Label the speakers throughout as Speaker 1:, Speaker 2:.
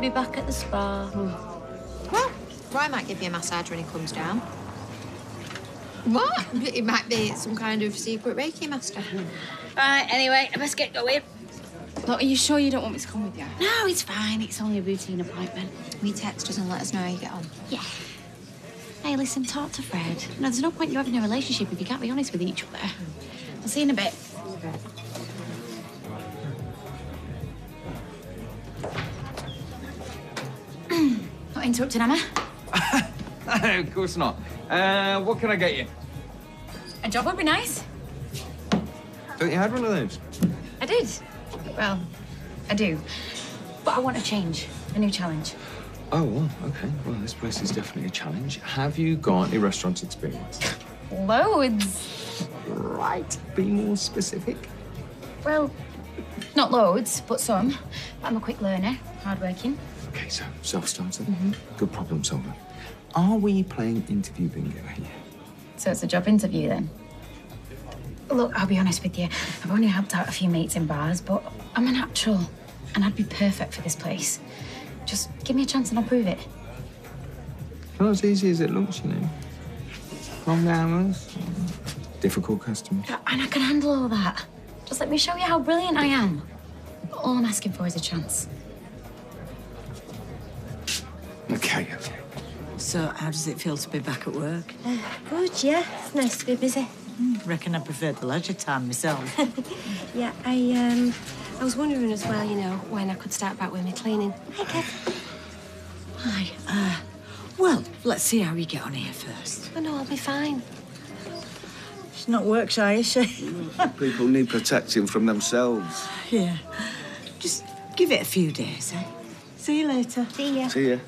Speaker 1: be back at the spa. Hmm.
Speaker 2: Well, Roy might give you a massage when he comes down. What? It might be some kind of secret Reiki master.
Speaker 1: Right, anyway, I best get going.
Speaker 3: Look, are you sure you don't want me to come with you?
Speaker 1: No, it's fine. It's only a routine appointment.
Speaker 2: We text us and let us know how you get on.
Speaker 1: Yeah. Hey, listen, talk to Fred. No, there's no point you having a relationship if you can't be honest with each other. I'll see you in a bit. Not interrupting, Emma.
Speaker 4: of course not. Uh, what can I get you?
Speaker 1: A job would be nice.
Speaker 4: Don't you had one of those.
Speaker 1: I did. Well, I do. But I want a change, a new challenge.
Speaker 4: Oh, well, okay. Well, this place is definitely a challenge. Have you got any restaurant experience?
Speaker 1: Loads.
Speaker 4: Right. Be more specific.
Speaker 1: Well, not loads, but some. I'm a quick learner, hardworking.
Speaker 4: Okay, so self-starter. Mm-hmm. Good problem solver. Are we playing interview bingo here?
Speaker 1: So it's a job interview then? Look, I'll be honest with you. I've only helped out a few mates in bars, but I'm a natural, and I'd be perfect for this place. Just give me a chance and I'll prove it.
Speaker 4: Not as easy as it looks, you know. Long hours, difficult customers.
Speaker 1: And I can handle all that. Just let me show you how brilliant I am. All I'm asking for is a chance.
Speaker 4: Okay, okay.
Speaker 5: So, how does it feel to be back at work?
Speaker 6: Good, yeah. It's nice to be busy.
Speaker 5: Reckon I prefer the leisure time myself.
Speaker 6: Yeah, I um, I was wondering as well, you know, when I could start back with my cleaning. Hi, Kev.
Speaker 5: Hi. Uh, well, let's see how you get on here first.
Speaker 6: Oh no, I'll be fine.
Speaker 5: She's not work shy, is she?
Speaker 7: People need protecting from themselves.
Speaker 5: yeah. Just give it a few days, eh? See you later.
Speaker 6: See ya.
Speaker 7: See ya.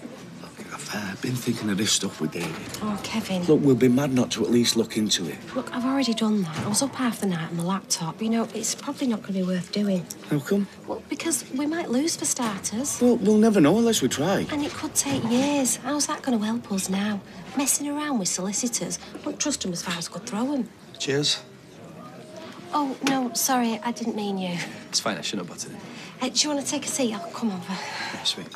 Speaker 7: I've uh, been thinking of this stuff with David.
Speaker 6: Oh, Kevin.
Speaker 7: Look, we'll be mad not to at least look into it.
Speaker 6: Look, I've already done that. I was up half the night on the laptop. You know, it's probably not going to be worth doing.
Speaker 7: How come?
Speaker 6: Well, because we might lose for starters.
Speaker 7: Well, we'll never know unless we try.
Speaker 6: And it could take years. How's that going to help us now? Messing around with solicitors. Won't trust them as far as I could throw them.
Speaker 8: Cheers.
Speaker 6: Oh, no, sorry, I didn't mean you.
Speaker 8: It's fine, I shouldn't have butted in.
Speaker 6: Uh, do you want to take a seat? I'll come over.
Speaker 8: Yeah, sweet.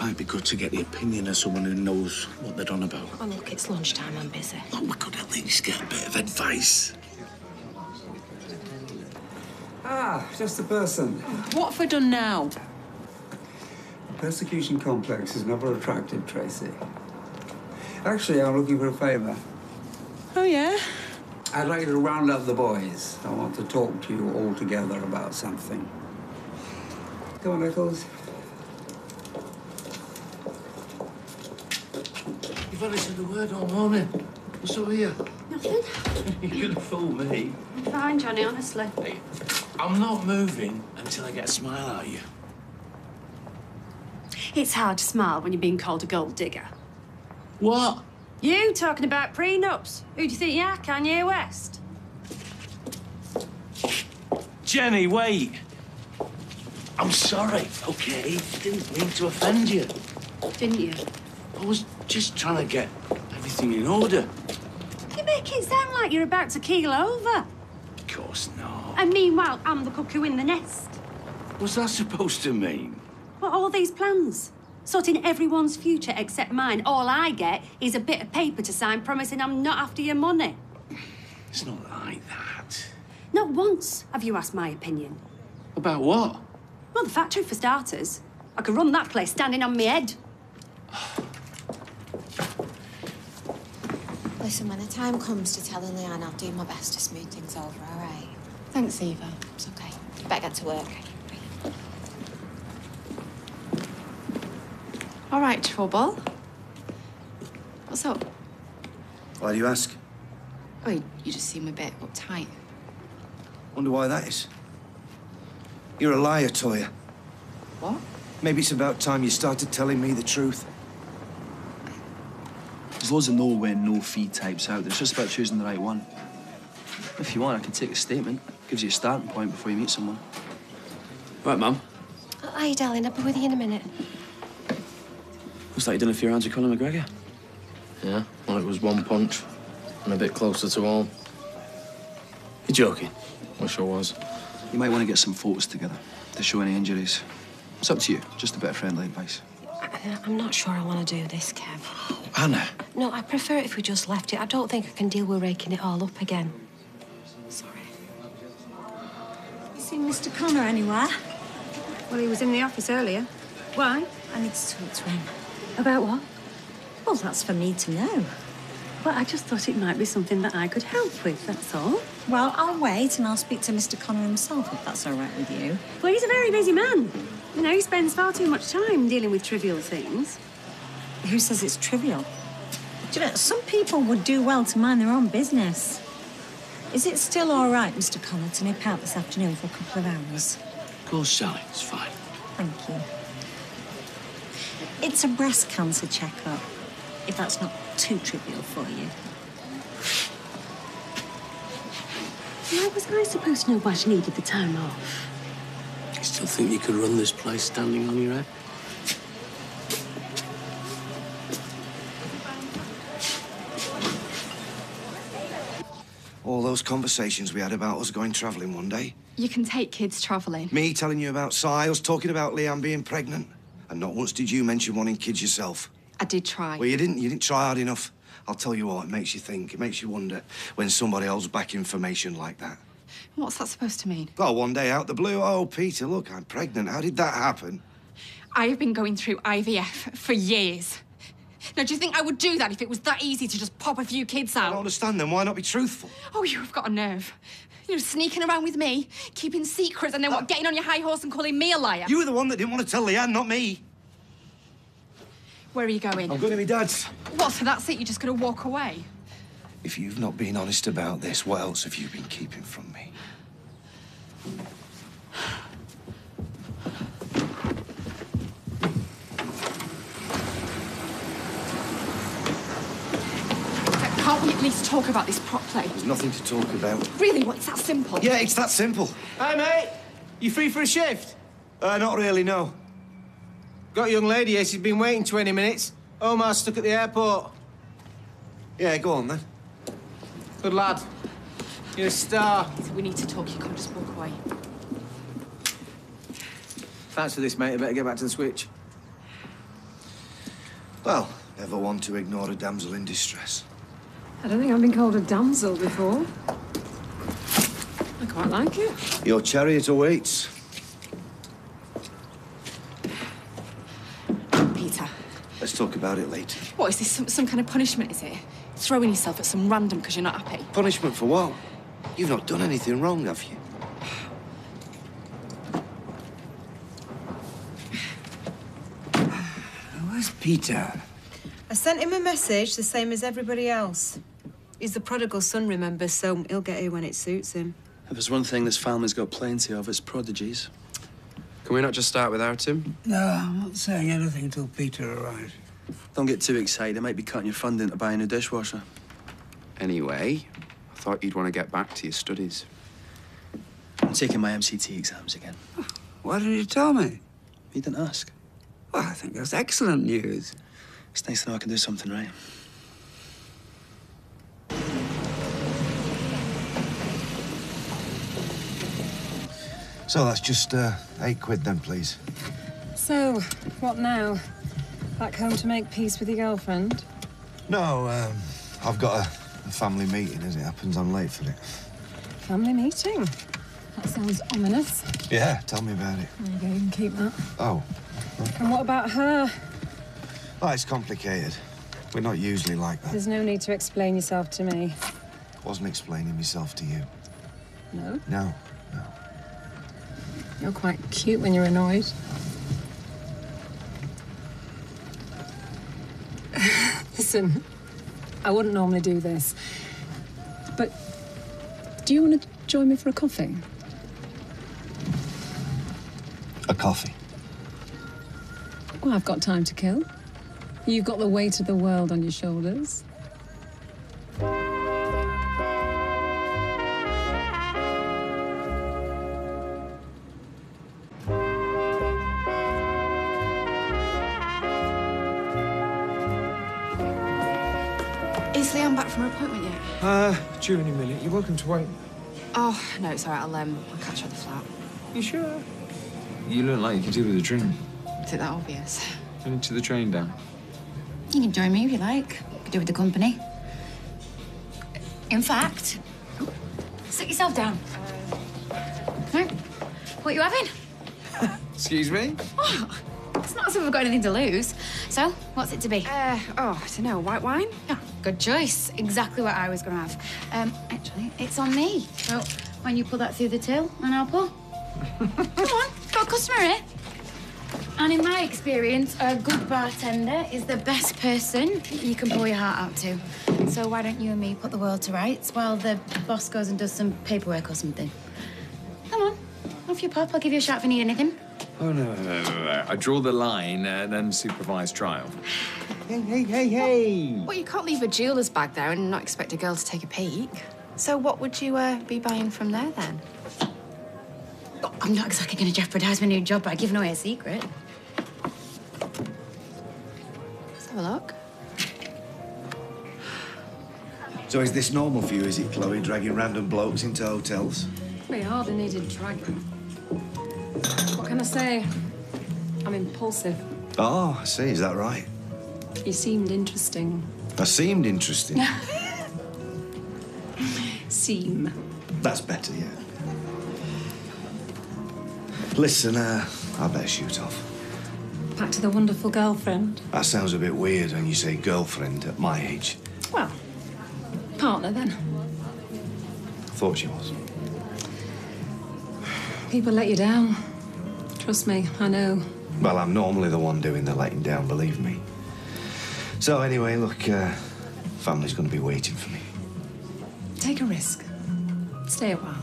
Speaker 7: It might be good to get the opinion of someone who knows what they're on about.
Speaker 6: Oh, look, it's lunchtime. I'm busy.
Speaker 7: Look, we could at least get a bit of advice.
Speaker 9: Ah, just the person.
Speaker 3: What have I done now?
Speaker 9: The persecution complex has never attracted Tracy. Actually, I'm looking for a favour.
Speaker 3: Oh, yeah?
Speaker 9: I'd like you to round up the boys. I want to talk to you all together about something. Come on, Nichols.
Speaker 7: Only said the word all morning. What's over here?
Speaker 10: Nothing.
Speaker 7: You're gonna fool me.
Speaker 10: I'm fine, Johnny, honestly.
Speaker 7: Hey, I'm not moving until I get a smile out of you.
Speaker 10: It's hard to smile when you're being called a gold digger.
Speaker 7: What?
Speaker 10: You talking about prenups? Who do you think you are, Kanye West?
Speaker 7: Jenny, wait. I'm sorry, okay? Didn't mean to offend you.
Speaker 10: Didn't you?
Speaker 7: I was just trying to get everything in order.
Speaker 10: You make it sound like you're about to keel over.
Speaker 7: Of course not.
Speaker 10: And meanwhile, I'm the cuckoo in the nest.
Speaker 7: What's that supposed to mean?
Speaker 10: What all these plans? Sorting everyone's future except mine. All I get is a bit of paper to sign promising I'm not after your money.
Speaker 7: It's not like that.
Speaker 10: Not once have you asked my opinion.
Speaker 7: About what?
Speaker 10: Well, the factory for starters. I could run that place standing on my head.
Speaker 2: Listen, when the time comes to telling Leanne, I'll do my best to smooth things over, all right?
Speaker 3: Thanks, Eva.
Speaker 2: It's okay. You better get to work.
Speaker 3: All right, Trouble. What's up?
Speaker 8: Why do you ask?
Speaker 3: Oh, you you just seem a bit uptight.
Speaker 8: Wonder why that is. You're a liar, Toyah.
Speaker 3: What?
Speaker 8: Maybe it's about time you started telling me the truth.
Speaker 11: There's loads of no win, no fee types out there. It's just about choosing the right one. If you want, I can take a statement. Gives you a starting point before you meet someone.
Speaker 8: Right, Mum.
Speaker 6: Oh, hi, darling. I'll be with you in a minute.
Speaker 11: Looks like you done a few rounds with Conor McGregor.
Speaker 12: Yeah, well, it was one punch and a bit closer to home.
Speaker 11: You're joking.
Speaker 12: Wish I was.
Speaker 11: You might want to get some photos together to show any injuries. It's up to you. Just a bit of friendly advice.
Speaker 6: I- I'm not sure I want to do this, Kev.
Speaker 11: Anna.
Speaker 6: No, I prefer it if we just left it. I don't think I can deal with raking it all up again. Sorry.
Speaker 13: You seen Mr. Connor anywhere?
Speaker 10: Well, he was in the office earlier. Why?
Speaker 13: I need to talk to him.
Speaker 10: About what?
Speaker 13: Well, that's for me to know.
Speaker 10: Well, I just thought it might be something that I could help with, that's all.
Speaker 13: Well, I'll wait and I'll speak to Mr. Connor himself if that's all right with you.
Speaker 10: Well, he's a very busy man. You know, he spends far too much time dealing with trivial things.
Speaker 13: Who says it's trivial? Do you know, some people would do well to mind their own business. Is it still all right, Mr. Connor, to nip out this afternoon for a couple of hours?
Speaker 7: Of course, Sally. It's fine.
Speaker 13: Thank you. It's a breast cancer checkup, if that's not too trivial for you.
Speaker 10: Why was I supposed to know why she needed the time off?
Speaker 7: You still think you could run this place standing on your head?
Speaker 8: Those conversations we had about us going travelling one day.
Speaker 3: You can take kids travelling.
Speaker 8: Me telling you about Siles, talking about Leanne being pregnant. And not once did you mention wanting kids yourself.
Speaker 3: I did try.
Speaker 8: Well, you didn't. You didn't try hard enough. I'll tell you what, it makes you think. It makes you wonder when somebody holds back information like that.
Speaker 3: What's that supposed to mean?
Speaker 8: Oh, one day out the blue, oh, Peter, look, I'm pregnant. How did that happen?
Speaker 3: I have been going through IVF for years. Now, do you think I would do that if it was that easy to just pop a few kids out?
Speaker 8: I don't understand then. Why not be truthful?
Speaker 3: Oh, you have got a nerve. You know, sneaking around with me, keeping secrets, and then what, uh, getting on your high horse and calling me a liar?
Speaker 8: You were the one that didn't want to tell Leanne, not me.
Speaker 3: Where are you going?
Speaker 8: I'm going to my dad's.
Speaker 3: What, so that's it? You're just going to walk away?
Speaker 8: If you've not been honest about this, what else have you been keeping from me?
Speaker 3: Can't we at least talk about this properly?
Speaker 8: There's nothing to talk about.
Speaker 3: Really? What, it's that simple?
Speaker 8: Yeah, it's that simple.
Speaker 14: Hey, mate. You free for a shift?
Speaker 8: Uh, not really, no.
Speaker 14: Got a young lady here. She's been waiting 20 minutes. Omar's stuck at the airport.
Speaker 8: Yeah, go on then.
Speaker 14: Good lad. You're a star.
Speaker 3: We need to talk. You can't just walk away.
Speaker 14: Thanks for this, mate. I better get back to the switch.
Speaker 8: Well, never one to ignore a damsel in distress.
Speaker 15: I don't think I've been called a damsel before. I quite like it.
Speaker 8: Your chariot awaits.
Speaker 3: Peter,
Speaker 8: Let's talk about it later.
Speaker 3: what is this? Some, some kind of punishment, is it? Throwing yourself at some random because you're not happy?
Speaker 8: Punishment for what? You've not done anything wrong, have you?
Speaker 9: Where's Peter?
Speaker 16: I sent him a message the same as everybody else. He's the prodigal son, remember, so he'll get here when it suits him.
Speaker 11: If there's one thing this family's got plenty of, it's prodigies.
Speaker 17: Can we not just start without him?
Speaker 9: No, I'm not saying anything until Peter arrives.
Speaker 11: Don't get too excited. I might be cutting your funding to buy a new dishwasher.
Speaker 17: Anyway, I thought you'd want to get back to your studies.
Speaker 11: I'm taking my MCT exams again.
Speaker 9: Why didn't you tell me?
Speaker 11: You didn't ask.
Speaker 9: Well, I think that's excellent news.
Speaker 11: It's nice to know I can do something right.
Speaker 8: So that's just uh, eight quid then, please.
Speaker 15: So, what now? Back home to make peace with your girlfriend?
Speaker 8: No, um, I've got a, a family meeting as it happens. I'm late for it.
Speaker 15: Family meeting? That sounds ominous.
Speaker 8: Yeah, tell me about it.
Speaker 15: There you go, you can keep that.
Speaker 8: Oh,
Speaker 15: And what about her?
Speaker 8: oh it's complicated. We're not usually like that.
Speaker 15: There's no need to explain yourself to me.
Speaker 8: I wasn't explaining myself to you.
Speaker 15: No?
Speaker 8: No? No.
Speaker 15: You're quite cute when you're annoyed. Listen, I wouldn't normally do this, but do you want to join me for a coffee?
Speaker 8: A coffee.
Speaker 15: Well, I've got time to kill. You've got the weight of the world on your shoulders.
Speaker 14: Uh, due any minute. You're welcome to wait.
Speaker 3: Oh, no, it's all right. I'll, um, I'll catch her at the flat.
Speaker 14: You sure?
Speaker 4: you look like you could do with a drink.
Speaker 3: Is it that obvious?
Speaker 4: Going to the train down.
Speaker 1: You can join me if you like. Could do with the company. In fact, sit yourself down. Right. What you having?
Speaker 4: Excuse me?
Speaker 1: Oh, it's not as if we've got anything to lose. So, what's it to be?
Speaker 3: Uh, oh, I don't know. White wine?
Speaker 1: Oh, good choice. Exactly what I was going to have. Um, actually, it's on me. So, when you pull that through the till, and I'll pull. Come on, got a customer here. And in my experience, a good bartender is the best person you can pour your heart out to. So why don't you and me put the world to rights while the boss goes and does some paperwork or something? Come on, off you pop. I'll give you a shout if you need anything.
Speaker 4: Oh, no, no, no, no, no. I draw the line at then supervise trial. Hey, hey, hey, hey!
Speaker 3: Well, you can't leave a jeweler's bag there and not expect a girl to take a peek. So what would you uh, be buying from there then?
Speaker 1: Oh, I'm not exactly going to jeopardise my new job by giving away a secret.
Speaker 3: Let's have a look.
Speaker 8: So is this normal for you, is it, Chloe, dragging random blokes into hotels?
Speaker 15: We hardly needed dragging. Can I say? I'm impulsive.
Speaker 8: Oh, I see. Is that right?
Speaker 15: You seemed interesting.
Speaker 8: That seemed interesting.
Speaker 15: Seem.
Speaker 8: That's better, yeah. Listen, uh, I better shoot off.
Speaker 15: Back to the wonderful girlfriend.
Speaker 8: That sounds a bit weird when you say girlfriend at my age.
Speaker 15: Well, partner then.
Speaker 8: Thought she was.
Speaker 15: People let you down. Trust me, I know.
Speaker 8: Well, I'm normally the one doing the letting down, believe me. So anyway, look, uh, family's going to be waiting for me.
Speaker 15: Take a risk. Stay a while.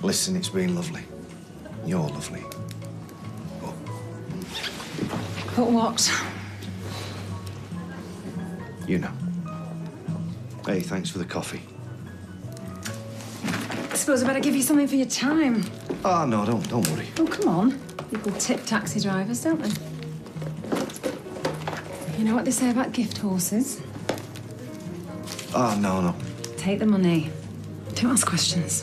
Speaker 8: Listen, it's been lovely. You're lovely.
Speaker 15: But what?
Speaker 8: You know. Hey, thanks for the coffee.
Speaker 15: I suppose I better give you something for your time.
Speaker 8: Oh, no, don't, don't worry.
Speaker 15: Oh, come on. People tip taxi drivers, don't they? You know what they say about gift horses?
Speaker 8: Oh, no, no.
Speaker 15: Take the money. Don't ask questions.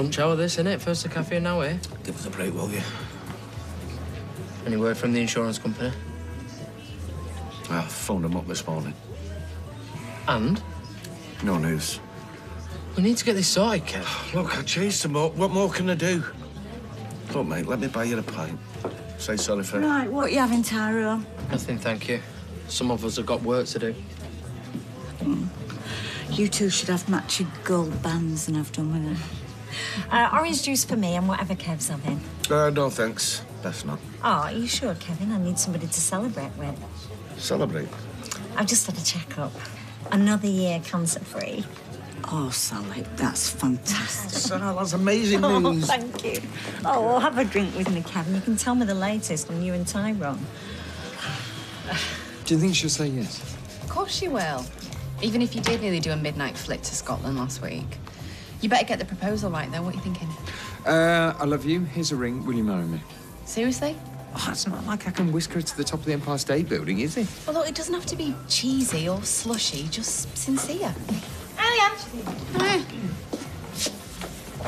Speaker 12: Lunch hour, this, innit? First the cafe now, eh?
Speaker 7: Give us a break, will you?
Speaker 12: Any word from the insurance company?
Speaker 7: I phoned them up this morning.
Speaker 12: And?
Speaker 7: No news.
Speaker 12: We need to get this sorted, Kev.
Speaker 7: Look, I chased them up. What more can I do? Look, mate, let me buy you a pint. Say sorry for...
Speaker 13: Right, what are you having, Tyrone?
Speaker 12: Nothing, thank you. Some of us have got work to do.
Speaker 13: You two should have matching gold bands and I've done with them. Uh, orange juice for me and whatever Kev's having.
Speaker 7: Uh, no, thanks. Best not.
Speaker 13: Oh, are you sure, Kevin? I need somebody to celebrate with.
Speaker 7: Celebrate.
Speaker 13: I've just had a checkup. Another year cancer-free. Oh, Sally, that's fantastic.
Speaker 7: Sarah, that's amazing
Speaker 13: Oh,
Speaker 7: news.
Speaker 13: thank you. Oh, well, have a drink with me, Kevin. You can tell me the latest on you and Tyrone.
Speaker 4: Do you think she'll say yes?
Speaker 3: Of course she will. Even if you did nearly do a midnight flick to Scotland last week. You better get the proposal right, though. What are you thinking?
Speaker 4: Uh, I love you. Here's a ring. Will you marry me?
Speaker 3: Seriously?
Speaker 4: Oh, it's not like I can whisk her to the top of the Empire State Building, is it?
Speaker 3: Well, look, it doesn't have to be cheesy or slushy, just sincere. Alian!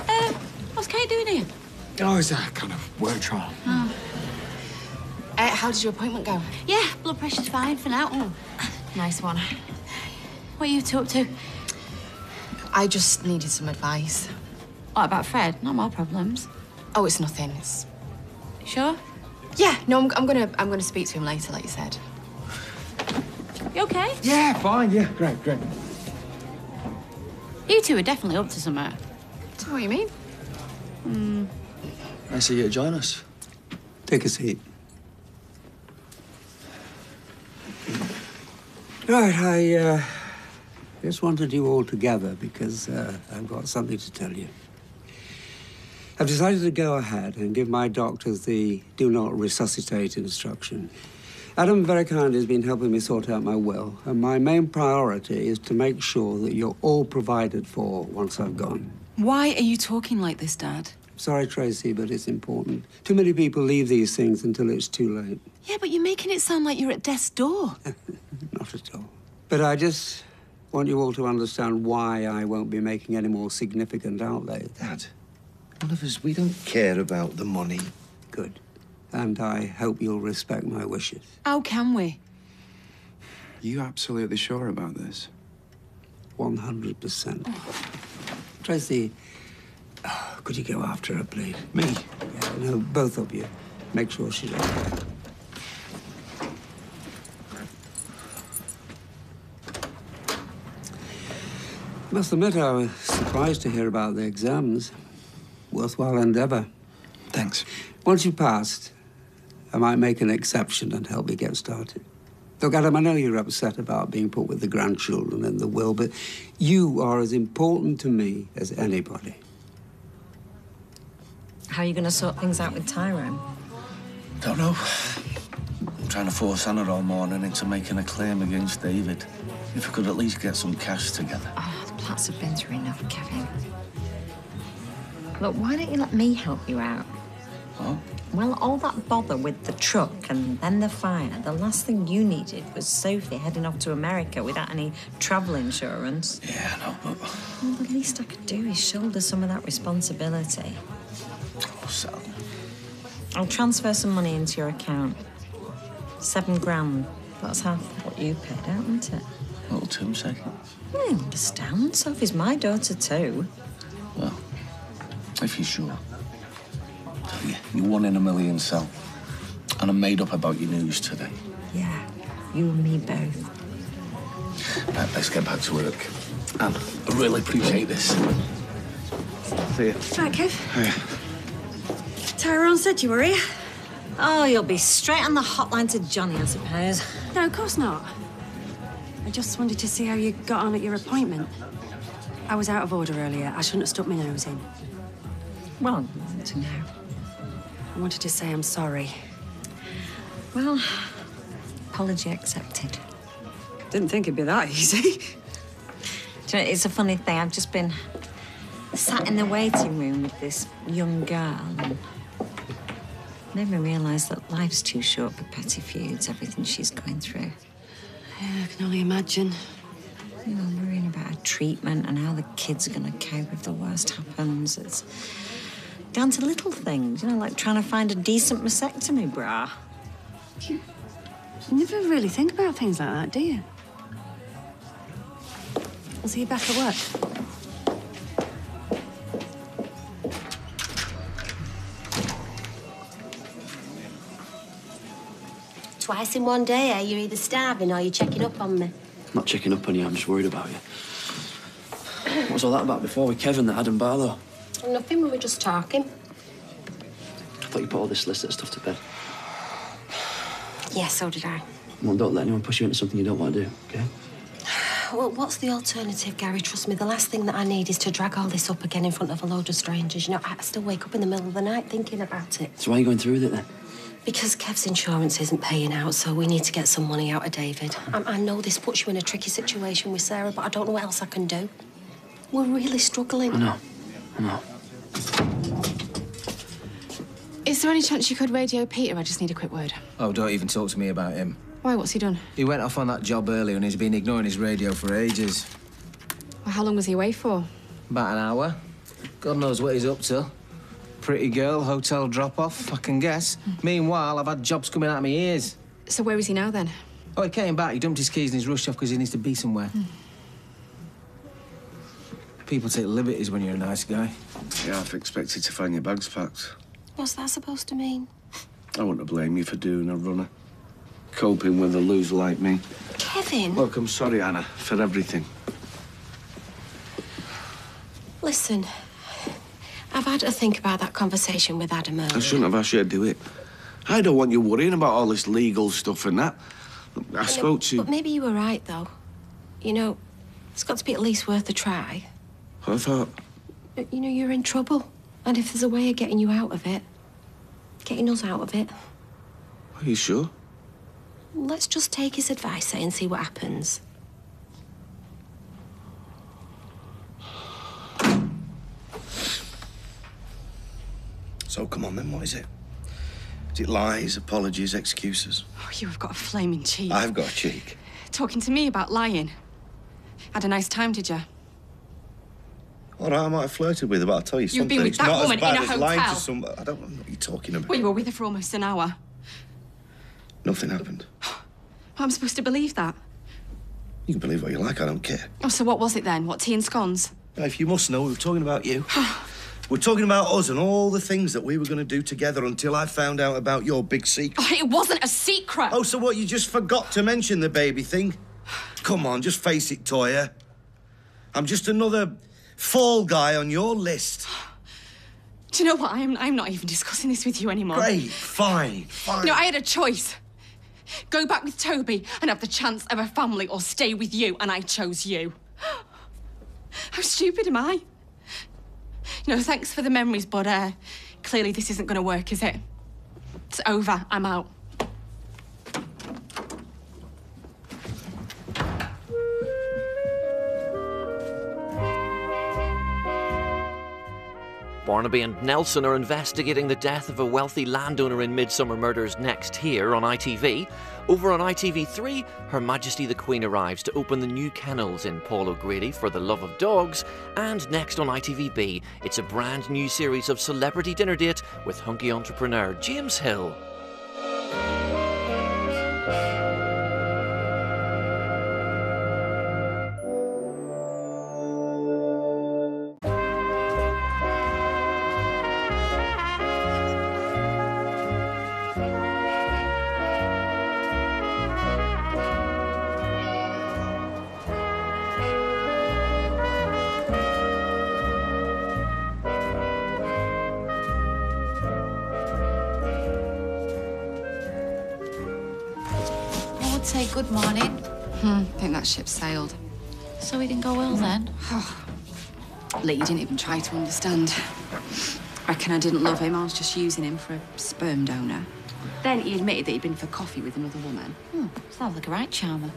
Speaker 3: Uh, what's Kate doing here?
Speaker 4: Oh, it's a kind of work trial.
Speaker 3: Oh. Uh, how did your appointment go?
Speaker 1: Yeah, blood pressure's fine for now.
Speaker 3: Oh, nice one.
Speaker 1: What are you two up to?
Speaker 3: I just needed some advice.
Speaker 1: What about Fred? Not my problems.
Speaker 3: Oh, it's nothing. It's
Speaker 1: Sure?
Speaker 3: yeah. No, I'm, I'm gonna I'm gonna speak to him later, like you said.
Speaker 1: You okay?
Speaker 4: Yeah, fine. Yeah, great, great.
Speaker 1: You two are definitely up to something.
Speaker 3: So what do you mean?
Speaker 1: Hmm.
Speaker 11: Nice of you to join us.
Speaker 9: Take a seat. Right, I uh, just wanted you all together because uh, I've got something to tell you. I've decided to go ahead and give my doctors the do not resuscitate instruction. Adam very kindly has been helping me sort out my will, and my main priority is to make sure that you're all provided for once I've gone.
Speaker 3: Why are you talking like this, Dad?
Speaker 9: Sorry, Tracy, but it's important. Too many people leave these things until it's too late.
Speaker 5: Yeah, but you're making it sound like you're at death's door.
Speaker 9: Not at all. But I just want you all to understand why I won't be making any more significant outlays.
Speaker 8: Dad, none of us, we don't care about the money.
Speaker 9: Good. And I hope you'll respect my wishes.
Speaker 5: How can we?
Speaker 17: You absolutely sure about this?
Speaker 9: 100%. Tracy, oh, could you go after her, please?
Speaker 8: Me?
Speaker 9: Yeah, no, both of you. Make sure she's okay. Must admit, I was surprised to hear about the exams. Worthwhile endeavour.
Speaker 17: Thanks.
Speaker 9: Once you've passed, I might make an exception and help you get started. Look, Adam, I know you're upset about being put with the grandchildren and the will, but you are as important to me as anybody.
Speaker 13: How are you going to sort things out with Tyrone?
Speaker 7: Don't know. I'm trying to force Anna all morning into making a claim against David. If we could at least get some cash together.
Speaker 13: Oh, Platts have been through enough, Kevin. Look, why don't you let me help you out? Well, all that bother with the truck and then the fire, the last thing you needed was Sophie heading off to America without any travel insurance.
Speaker 7: Yeah, no, know, but...
Speaker 13: Well, the least I could do is shoulder some of that responsibility.
Speaker 7: Oh, Sal.
Speaker 13: I'll transfer some money into your account. Seven grand. That's half what you paid out, isn't it?
Speaker 7: Little Tim say.
Speaker 13: I understand. Sophie's my daughter, too.
Speaker 7: Well, if you're sure. Tell you, you're one in a million, Sal. And I'm made up about your news today.
Speaker 13: Yeah, you and me both.
Speaker 7: Right, let's get back to work. Anne, I really appreciate this. See you.
Speaker 10: Right, Kev.
Speaker 7: Hiya.
Speaker 10: Tyrone said you were here.
Speaker 13: Oh, you'll be straight on the hotline to Johnny, I suppose.
Speaker 10: No, of course not. I just wanted to see how you got on at your appointment. I was out of order earlier. I shouldn't have stuck my nose in.
Speaker 13: Well, to know.
Speaker 10: I wanted to say I'm sorry.
Speaker 13: Well, apology accepted.
Speaker 10: Didn't think it'd be that easy.
Speaker 13: Do you know, it's a funny thing. I've just been sat in the waiting room with this young girl and made me realise that life's too short for petty feuds, everything she's going through.
Speaker 10: Yeah, I can only imagine.
Speaker 13: You know, worrying about her treatment and how the kids are going to cope if the worst happens. It's down to little things, you know, like trying to find a decent mastectomy bra.
Speaker 10: You never really think about things like that, do you? I'll see you back at work.
Speaker 6: Twice in one day, eh? You're either starving or you're checking up on me.
Speaker 11: I'm not checking up on you, I'm just worried about you. What was all that about before with Kevin, that Adam Barlow?
Speaker 6: Nothing, we were just talking.
Speaker 11: I thought you put all this list of stuff to bed.
Speaker 6: Yeah, so did I.
Speaker 11: Well, don't let anyone push you into something you don't want to do, okay?
Speaker 6: Well, what's the alternative, Gary? Trust me, the last thing that I need is to drag all this up again in front of a load of strangers. You know, I still wake up in the middle of the night thinking about it.
Speaker 11: So why are you going through with it then?
Speaker 6: Because Kev's insurance isn't paying out, so we need to get some money out of David. I, I know this puts you in a tricky situation with Sarah, but I don't know what else I can do. We're really struggling.
Speaker 11: I know. I know.
Speaker 3: Is there any chance you could radio Peter? I just need a quick word.
Speaker 14: Oh, don't even talk to me about him.
Speaker 3: Why? What's he done?
Speaker 14: He went off on that job earlier and he's been ignoring his radio for ages.
Speaker 3: Well, how long was he away for?
Speaker 14: About an hour. God knows what he's up to. Pretty girl, hotel drop off, I can guess. Meanwhile, I've had jobs coming out of my ears.
Speaker 3: So where is he now then?
Speaker 14: Oh, he came back, he dumped his keys and he's rushed off because he needs to be somewhere. Hmm. People take liberties when you're a nice guy.
Speaker 7: Yeah, I've expected to find your bags packed.
Speaker 6: What's that supposed to mean?
Speaker 7: I wouldn't blame you for doing a runner. Coping with a loser like me.
Speaker 6: Kevin!
Speaker 7: Look, I'm sorry, Anna, for everything.
Speaker 6: Listen, I've had to think about that conversation with Adam earlier.
Speaker 7: I shouldn't have asked you to do it. I don't want you worrying about all this legal stuff and that. I
Speaker 6: know,
Speaker 7: spoke to...
Speaker 6: But maybe you were right, though. You know, it's got to be at least worth a try.
Speaker 7: I thought...
Speaker 6: You know, you're in trouble. And if there's a way of getting you out of it, getting us out of it,
Speaker 7: Are you sure?
Speaker 6: let's just take his advice eh, and see what happens.
Speaker 8: So come on then, what is it? Is it lies, apologies, excuses?
Speaker 3: Oh, you have got a flaming cheek.
Speaker 8: I've got a cheek.
Speaker 3: Talking to me about lying. Had a nice time, did you?
Speaker 8: All right, I might have flirted with her, but I'll tell you
Speaker 3: You've
Speaker 8: something.
Speaker 3: been with
Speaker 8: it's
Speaker 3: that
Speaker 8: not
Speaker 3: woman
Speaker 8: as bad
Speaker 3: in a
Speaker 8: as lying to
Speaker 3: hotel.
Speaker 8: some. I don't know what you're talking about.
Speaker 3: Well, you were with her for almost an hour.
Speaker 8: Nothing happened.
Speaker 3: I'm supposed to believe that.
Speaker 8: You can believe what you like. I don't care.
Speaker 3: Oh, so what was it then? What, tea and scones?
Speaker 8: Now, if you must know, we were talking about you. we're talking about us and all the things that we were going to do together until I found out about your big secret.
Speaker 3: Oh, it wasn't a secret.
Speaker 8: Oh, so what? You just forgot to mention the baby thing? Come on, just face it, Toyah. I'm just another fall guy on your list.
Speaker 3: Do you know what? I'm, I'm not even discussing this with you anymore.
Speaker 8: Great, fine, fine.
Speaker 3: No, I had a choice. Go back with Toby and have the chance of a family or stay with you, and I chose you. How stupid am I? You know, thanks for the memories, but uh, clearly this isn't going to work, is it? It's over. I'm out.
Speaker 18: Barnaby and Nelson are investigating the death of a wealthy landowner in Midsomer Murders next here on ITV. Over on ITV3, Her Majesty the Queen arrives to open the new kennels in Paul O'Grady for the love of dogs. And next on ITVBe, it's a brand new series of celebrity dinner date with hunky entrepreneur James Hill.
Speaker 3: Ship sailed.
Speaker 1: So we didn't go well then?
Speaker 3: Lee didn't even try to understand. I reckon I didn't love him. I was just using him for a sperm donor. Then he admitted that he'd been for coffee with another woman.
Speaker 1: Hmm, sounds like a right charmer.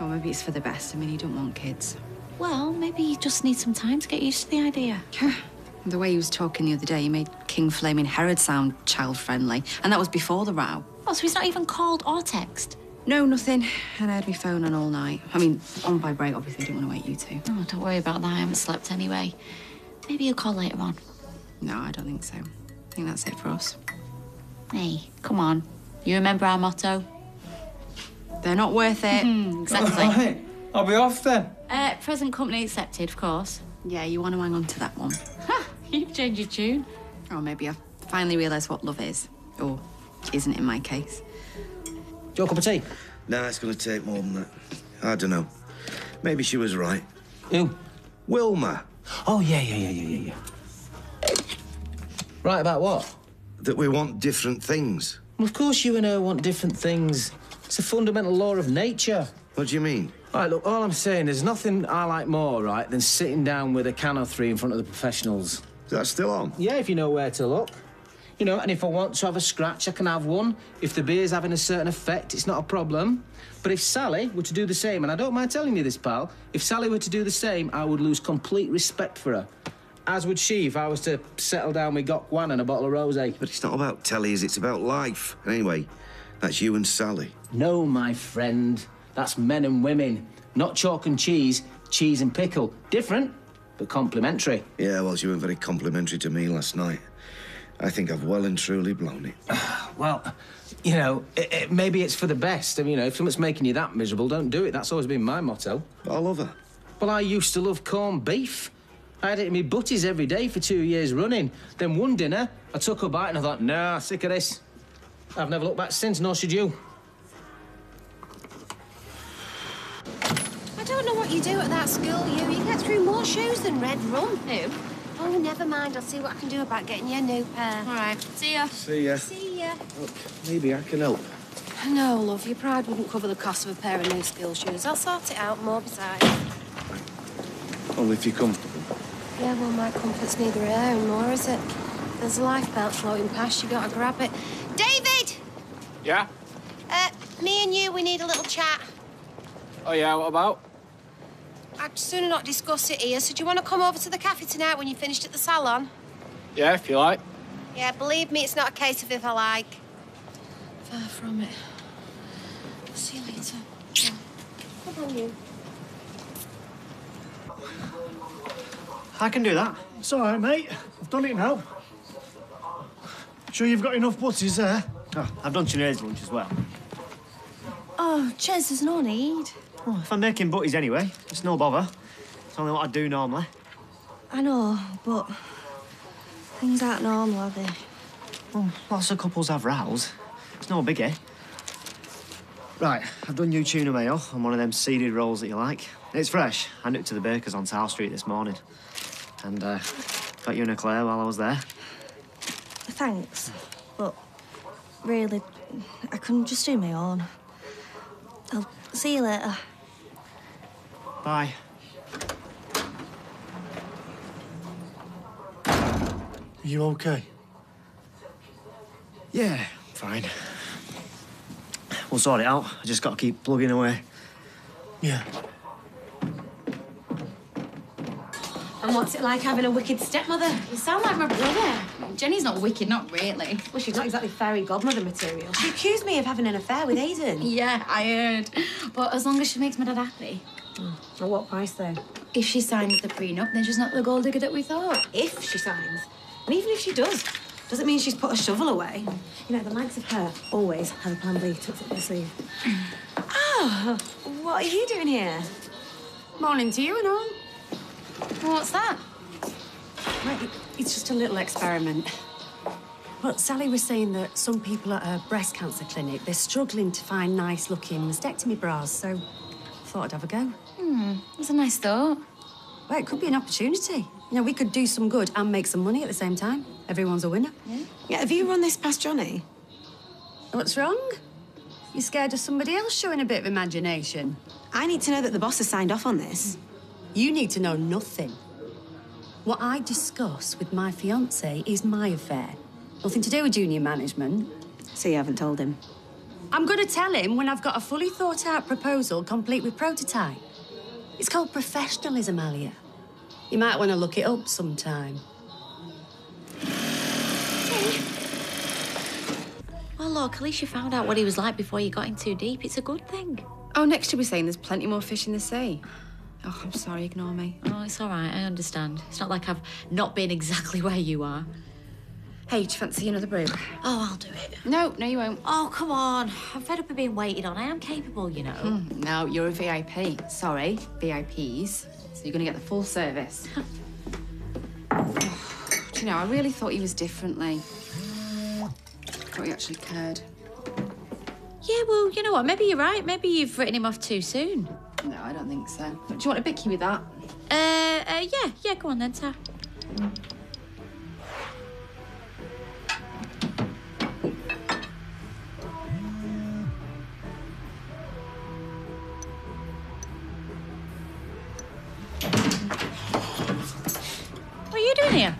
Speaker 3: Or maybe it's for the best. I mean, he don't want kids.
Speaker 1: Well, maybe you just need some time to get used to the idea.
Speaker 3: The way he was talking the other day, he made King Flaming Herod sound child friendly. And that was before the row.
Speaker 1: Oh, so he's not even called or text?
Speaker 3: No, nothing. And I had my phone on all night. I mean, on vibrate, obviously. I didn't want to wake you two.
Speaker 1: Oh, don't worry about that. I haven't slept anyway. Maybe you'll call later on.
Speaker 3: No, I don't think so. I think that's it for us.
Speaker 1: Hey, come on. You remember our motto?
Speaker 3: They're not worth it.
Speaker 1: exactly.
Speaker 14: I'll be off then.
Speaker 1: Uh, present company accepted, of course.
Speaker 3: Yeah, you want to hang on to that one. Ha!
Speaker 1: You've changed your tune.
Speaker 3: Or maybe I've finally realised what love is. Or isn't in my case.
Speaker 14: Your cup of tea?
Speaker 8: Nah, it's going to take more than that. I don't know. Maybe she was right.
Speaker 14: Who?
Speaker 8: Wilma.
Speaker 14: Oh, yeah, yeah, yeah, yeah, yeah, yeah. Right about what?
Speaker 8: That we want different things.
Speaker 14: Well, of course you and her want different things. It's a fundamental law of nature.
Speaker 8: What do you mean?
Speaker 14: Right, look, all I'm saying is nothing I like more, right, than sitting down with a can or three in front of the professionals.
Speaker 8: Is that still on?
Speaker 14: Yeah, if you know where to look. You know, and if I want to have a scratch, I can have one. If the beer's having a certain effect, it's not a problem. But if Sally were to do the same, and I don't mind telling you this, pal, if Sally were to do the same, I would lose complete respect for her. As would she if I was to settle down with Gok Wan and a bottle of rosé.
Speaker 8: But it's not about tellies, it's about life. Anyway, that's you and Sally.
Speaker 14: No, my friend. That's men and women. Not chalk and cheese, cheese and pickle. Different, but complementary.
Speaker 8: Yeah, well, she weren't very complimentary to me last night. I think I've well and truly blown it.
Speaker 14: Well, you know, it, it, maybe it's for the best. I mean, you know, if someone's making you that miserable, don't do it. That's always been my motto.
Speaker 8: I love her.
Speaker 14: Well, I used to love corned beef. I had it in my butties every day for two years running. Then one dinner, I took a bite and I thought, nah, sick of this. I've never looked back since, nor should you.
Speaker 6: I don't know what you do at that school, you. You get through more shoes than Red Rum.
Speaker 1: Who?
Speaker 6: Oh, never mind. I'll see what I can do about getting you a new pair.
Speaker 1: All right. See ya.
Speaker 8: See ya.
Speaker 6: See ya.
Speaker 8: Look, maybe I can help.
Speaker 6: No, love, your pride wouldn't cover the cost of a pair of new skill shoes. I'll sort it out, more besides.
Speaker 8: Only if you're comfortable.
Speaker 6: Yeah, well, my comfort's neither here nor is it? There's a life belt floating past, you gotta grab it. David!
Speaker 19: Yeah?
Speaker 6: Uh, me and you, we need a little chat.
Speaker 19: Oh, yeah, what about?
Speaker 6: I'd sooner not discuss it here, so do you want to come over to the cafe tonight when you're finished at the salon?
Speaker 19: Yeah, if you like.
Speaker 6: Yeah, believe me, it's not a case of if I like.
Speaker 20: Far from it. See you later. Come on, you.
Speaker 21: I can do that.
Speaker 22: It's all right, mate. I've done it now. Sure you've got enough butties there?
Speaker 21: Oh, I've done Sinead's lunch as well.
Speaker 20: Oh, Ches, there's no need.
Speaker 21: Well, if I'm making butties anyway, it's no bother. It's only what I do normally.
Speaker 20: I know, but things aren't normal, are they?
Speaker 21: Well, lots of couples have rows. It's no biggie. Right, I've done you tuna mayo on one of them seeded rolls that you like. It's fresh. I nipped to the baker's on Tower Street this morning. And uh, got you an eclair while I was there.
Speaker 20: Thanks, but really, I can just do my own. I'll see you later.
Speaker 21: Bye.
Speaker 22: Are you okay?
Speaker 21: Yeah, fine. We'll sort it out. I just got to keep plugging away.
Speaker 22: Yeah.
Speaker 10: And what's it like having a wicked stepmother?
Speaker 2: You sound like my brother. Jenny's not wicked, not really.
Speaker 10: Well, she's not exactly fairy godmother material. She accused me of having an affair with Aidan.
Speaker 2: Yeah, I heard. But as long as she makes my dad happy.
Speaker 10: Oh, at what price, though?
Speaker 2: If she signs the prenup, then she's not the gold digger that we thought.
Speaker 10: If she signs. And even if she does, doesn't mean she's put a shovel away. You know, the likes of her always have a plan B tucked up their sleeve. Oh, what are you doing here? Morning to you and all.
Speaker 2: What's that?
Speaker 10: Well, it- it's just a little experiment. But Sally was saying that some people at a breast cancer clinic, they're struggling to find nice-looking mastectomy bras, so thought I'd have a go.
Speaker 2: Hmm, that's a nice thought.
Speaker 10: Well, it could be an opportunity. You know, we could do some good and make some money at the same time. Everyone's a winner.
Speaker 2: Yeah.
Speaker 10: Yeah, have you run this past Johnny? What's wrong? You scared of somebody else showing a bit of imagination? I need to know that the boss has signed off on this. You need to know nothing. What I discuss with my fiance is my affair. Nothing to do with junior management.
Speaker 20: So you haven't told him?
Speaker 10: I'm going to tell him when I've got a fully thought out proposal complete with prototype. It's called professionalism, Alya. You might want to look it up sometime.
Speaker 1: Well, look, at least you found out what he was like before you got in too deep. It's a good thing.
Speaker 3: Oh, next you'll be saying there's plenty more fish in the sea. Oh, I'm sorry, ignore me.
Speaker 1: Oh, it's all right. I understand. It's not like I've not been exactly where you are.
Speaker 3: Hey, do you fancy another brew?
Speaker 1: Oh, I'll do it.
Speaker 3: No, no, you won't.
Speaker 1: Oh, come on. I'm fed up of being waited on. I am capable, you know.
Speaker 3: Hmm, no, you're a VIP. Sorry, VIPs. So you're going to get the full service. Do you know, I really thought he was differently. Thought he actually cared.
Speaker 1: Yeah, well, you know what? Maybe you're right. Maybe you've written him off too soon.
Speaker 3: No, I don't think so. Do you want a bicky with that?
Speaker 1: Uh, uh yeah, yeah, go on then, Tar. What doing here?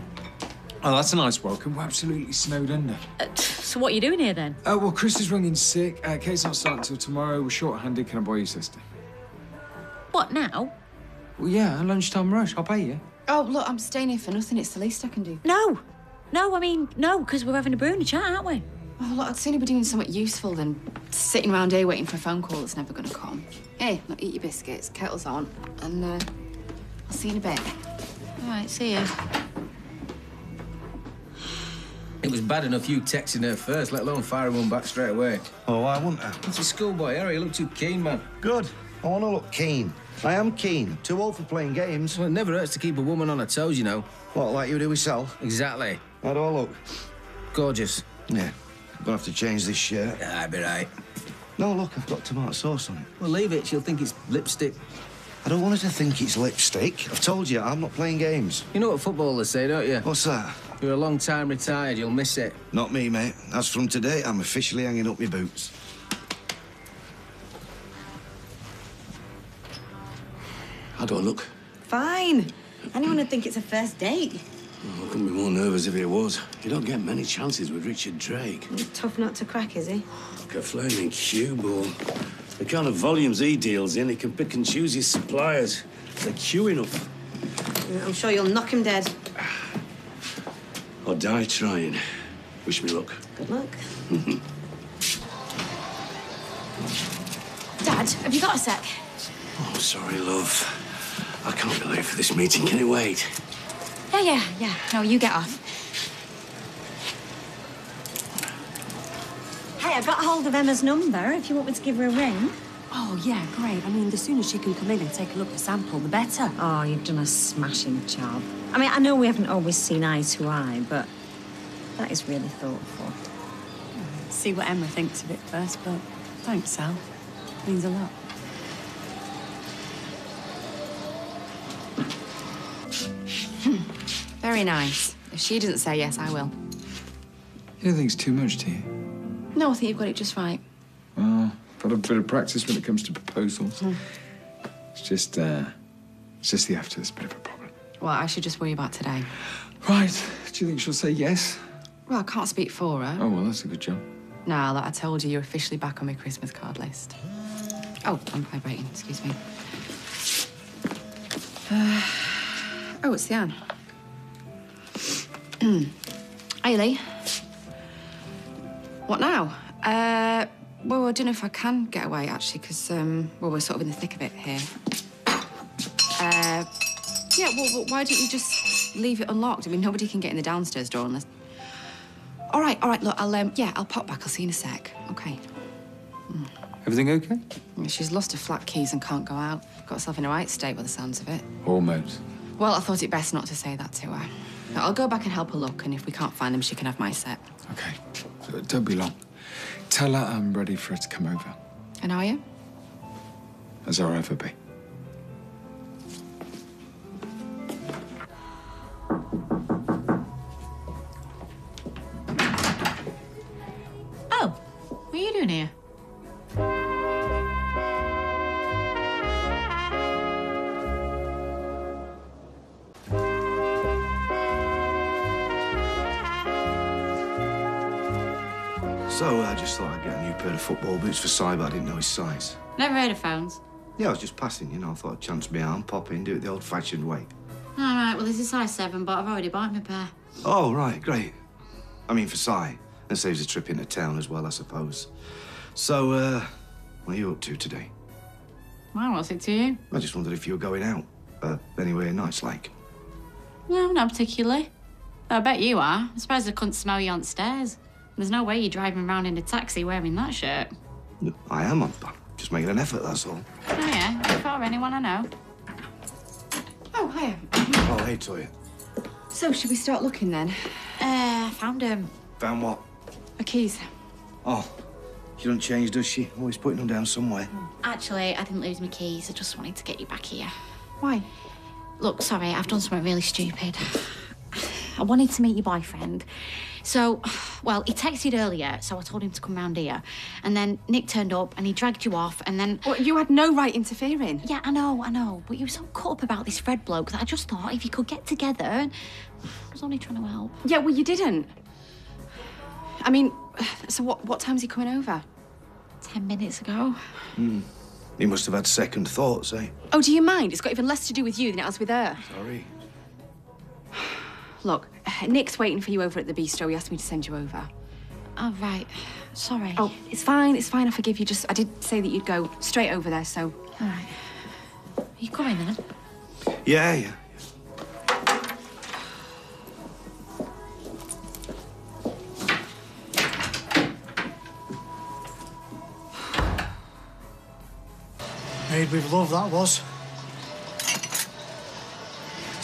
Speaker 4: Oh, that's a nice welcome. We're absolutely snowed under.
Speaker 1: Uh, so what are you doing here then?
Speaker 4: Oh, well, Chris is running sick. Uh, Kate's not starting until tomorrow. We're short-handed. Can I borrow your sister?
Speaker 1: What now?
Speaker 4: Well, yeah, a lunchtime rush. I'll pay you.
Speaker 3: Oh, look, I'm staying here for nothing. It's the least I can do.
Speaker 1: No, no. I mean, no, because we're having a brew and a chat, aren't we?
Speaker 3: Oh, look, I'd sooner be doing something useful than sitting around here waiting for a phone call that's never going to come. Hey, look, eat your biscuits, kettle's on, and uh, I'll see you in a bit.
Speaker 1: All right, see you.
Speaker 14: It was bad enough you texting her first, let alone firing one back straight away.
Speaker 8: Oh, I wouldn't have.
Speaker 14: It's a schoolboy, Harry. You look too keen, man.
Speaker 8: Good. I want to look keen. I am keen. Too old for playing games.
Speaker 14: Well, it never hurts to keep a woman on her toes, you know.
Speaker 8: What, like you do yourself?
Speaker 14: Exactly.
Speaker 8: How do I look?
Speaker 14: Gorgeous.
Speaker 8: Yeah. I'm Gonna have to change this shirt.
Speaker 14: Yeah, I'll be right.
Speaker 8: No, look, I've got tomato sauce on it.
Speaker 14: Well, leave it. She'll think it's lipstick.
Speaker 8: I don't want her to think it's lipstick. I've told you, I'm not playing games.
Speaker 14: You know what footballers say, don't you?
Speaker 8: What's that?
Speaker 14: You're a long time retired, you'll miss it.
Speaker 8: Not me, mate. As from today, I'm officially hanging up my boots.
Speaker 7: How do I look?
Speaker 10: Fine. Anyone would think it's a first date.
Speaker 7: Oh, I couldn't be more nervous if it was. You don't get many chances with Richard Drake.
Speaker 10: Tough nut to crack, is he?
Speaker 7: Like a flaming cue ball. The kind of volumes he deals in, he can pick and choose his suppliers. They're queue enough.
Speaker 10: I'm sure you'll knock him dead.
Speaker 7: Or die trying. Wish me luck.
Speaker 20: Good luck. Mm-hmm.
Speaker 1: Dad, have you got a sec?
Speaker 7: Oh, sorry, love. I can't be late for this meeting. Can you wait?
Speaker 1: Yeah, yeah, yeah. No, you get off.
Speaker 13: Hey, I got hold of Emma's number if you want me to give her a ring.
Speaker 20: Oh, yeah, great. I mean, the sooner she can come in and take a look at the sample, the better.
Speaker 13: Oh, you've done a smashing job. I mean, I know we haven't always seen eye to eye, but that is really thoughtful.
Speaker 10: See what Emma thinks of it first, but thanks, Sal. Means a lot. Hmm.
Speaker 3: Very nice. If she doesn't say yes, I will.
Speaker 4: You don't think it's too much, do you?
Speaker 3: No, I think you've got it just right.
Speaker 4: Well, I've a bit of practice when it comes to proposals. It's just, uh, it's just the after that's a bit of a problem.
Speaker 3: Well, I should just worry about today.
Speaker 4: Right. Do you think she'll say yes?
Speaker 3: Well, I can't speak for her.
Speaker 4: Oh, well, that's a good job.
Speaker 3: Now that I told you, you're officially back on my Christmas card list. Oh, I'm vibrating. Excuse me. Uh, oh, it's the Anne. Lee. What now? Uh, well, I don't know if I can get away, actually, because, um, well, we're sort of in the thick of it here. Uh, yeah, well, well, why don't you just leave it unlocked? I mean, nobody can get in the downstairs door unless... All right, all right, look, I'll, um, yeah, I'll pop back. I'll see you in a sec. Okay.
Speaker 4: Everything okay?
Speaker 3: Yeah, She's lost her flat keys and can't go out. Got herself in a right state by the sounds of it.
Speaker 4: Almost.
Speaker 3: Well, I thought it best not to say that to her. I'll go back and help her look, and if we can't find them, she can have my set.
Speaker 4: Okay. So don't be long. Tell her I'm ready for her to come over,
Speaker 3: And are you?
Speaker 4: as I'll ever be.
Speaker 8: New pair of football boots for but I didn't know his size.
Speaker 1: Never heard of phones.
Speaker 8: Yeah, I was just passing, you know. I thought I'd chance my arm, pop in, do it the old-fashioned way.
Speaker 1: All right, well, this is size seven, but I've already bought him a pair.
Speaker 8: Oh, right, great. I mean, for Si. And saves a trip into town as well, I suppose. So, uh, what are you up to today?
Speaker 1: Well, what's it to you?
Speaker 8: I just wondered if you were going out. Uh, anywhere nice like.
Speaker 1: No, not particularly. I bet you are. I suppose I couldn't smell you on stairs. There's no way you're driving around in a taxi wearing that shirt.
Speaker 8: I am. I'm just making an effort, that's all.
Speaker 1: Oh, yeah? Before anyone I know.
Speaker 3: Oh, hiya.
Speaker 8: Oh, hey, Toyah.
Speaker 3: So, should we start looking then?
Speaker 1: Uh, found him.
Speaker 8: Found what?
Speaker 3: Her keys.
Speaker 8: Oh, she don't change, does she? Always putting them down somewhere.
Speaker 1: Actually, I didn't lose my keys. I just wanted to get you back here.
Speaker 3: Why?
Speaker 1: Look, sorry, I've done something really stupid. I wanted to meet your boyfriend. So, well, he texted earlier, so I told him to come round here. And then Nick turned up and he dragged you off, and then.
Speaker 3: Well, you had no right interfering.
Speaker 1: Yeah, I know, I know. But you were so caught up about this Fred bloke that I just thought if you could get together. I was only trying to help.
Speaker 3: Yeah, well, you didn't. I mean, so what, what time's he coming over?
Speaker 1: Ten minutes ago.
Speaker 8: Hmm. He must have had second thoughts, eh?
Speaker 3: Oh, do you mind? It's got even less to do with you than it has with her.
Speaker 8: Sorry.
Speaker 3: Look, Nick's waiting for you over at the bistro. He asked me to send you over.
Speaker 1: Oh, right. Sorry.
Speaker 3: Oh, it's fine. It's fine. I forgive you. Just, I did say that you'd go straight over there, so.
Speaker 1: All right. Are you coming then?
Speaker 8: Yeah, yeah.
Speaker 22: Made with love, that was.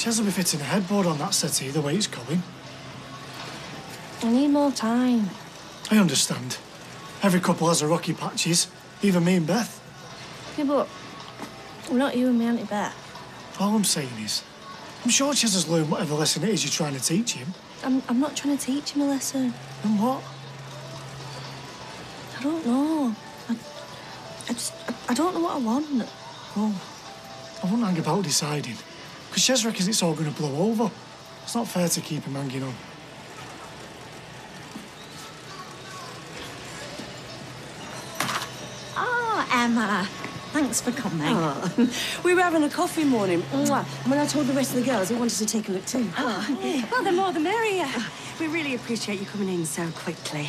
Speaker 22: Ches will be fitting a headboard on that settee the way it's going.
Speaker 20: I need more time.
Speaker 22: I understand. Every couple has a rocky patches, even me and Beth.
Speaker 20: Yeah, but we're not you and me, Auntie Beth.
Speaker 22: All I'm saying is, I'm sure Ches has learned whatever lesson it is you're trying to teach him.
Speaker 20: I'm, I'm not trying to teach him a lesson.
Speaker 22: And what?
Speaker 20: I don't know. I, I just, I, I don't know what I want.
Speaker 22: Oh, I won't hang about deciding. Because Ches reckons it's all going to blow over. It's not fair to keep him hanging on.
Speaker 20: Oh, Emma.
Speaker 13: Thanks for coming.
Speaker 5: Oh, we were having a coffee morning. Mwah. And when I told the rest of the girls, they wanted to take a look too.
Speaker 10: Oh, well, the more the merrier. We really appreciate you coming in so quickly.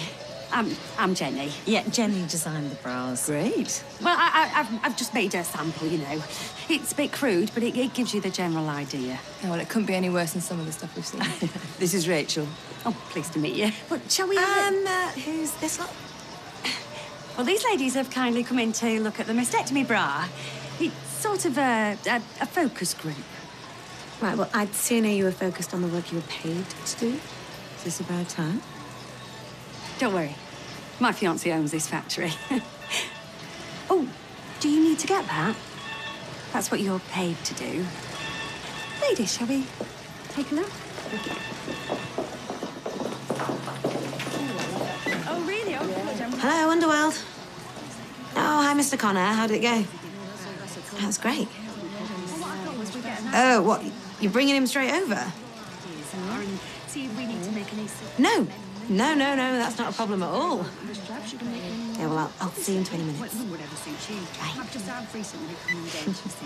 Speaker 10: I'm, I'm Jenny.
Speaker 13: Yeah, Jenny designed the bras.
Speaker 5: Great.
Speaker 10: Well, I, I, I've, I've just made a sample, you know. It's a bit crude, but it, it gives you the general idea.
Speaker 20: Oh, well, it couldn't be any worse than some of the stuff we've seen.
Speaker 5: This is Rachel.
Speaker 10: Oh, pleased to meet you.
Speaker 23: But shall we have Um, uh, who's this lot?
Speaker 10: Well, these ladies have kindly come in to look at the mastectomy bra. It's sort of a, a, a focus group.
Speaker 23: Right, well, I'd sooner you were focused on the work you were paid to do. Is this about time?
Speaker 10: Don't worry. My fiance owns this factory. oh, do you need to get that? That's what you're paid to do. Ladies, shall we take a look? Oh, really? Oh, good.
Speaker 23: Hello, Underworld. Oh, hi, Mr. Connor. How did it go? That was great. Oh, what? You're bringing him straight over?
Speaker 10: See if we need to make any...
Speaker 23: No. No, no, no. That's not a problem at all. Yeah, well, I'll, I'll see you in 20 minutes.
Speaker 10: Whatever suits you. I've just I've recently come engaged to see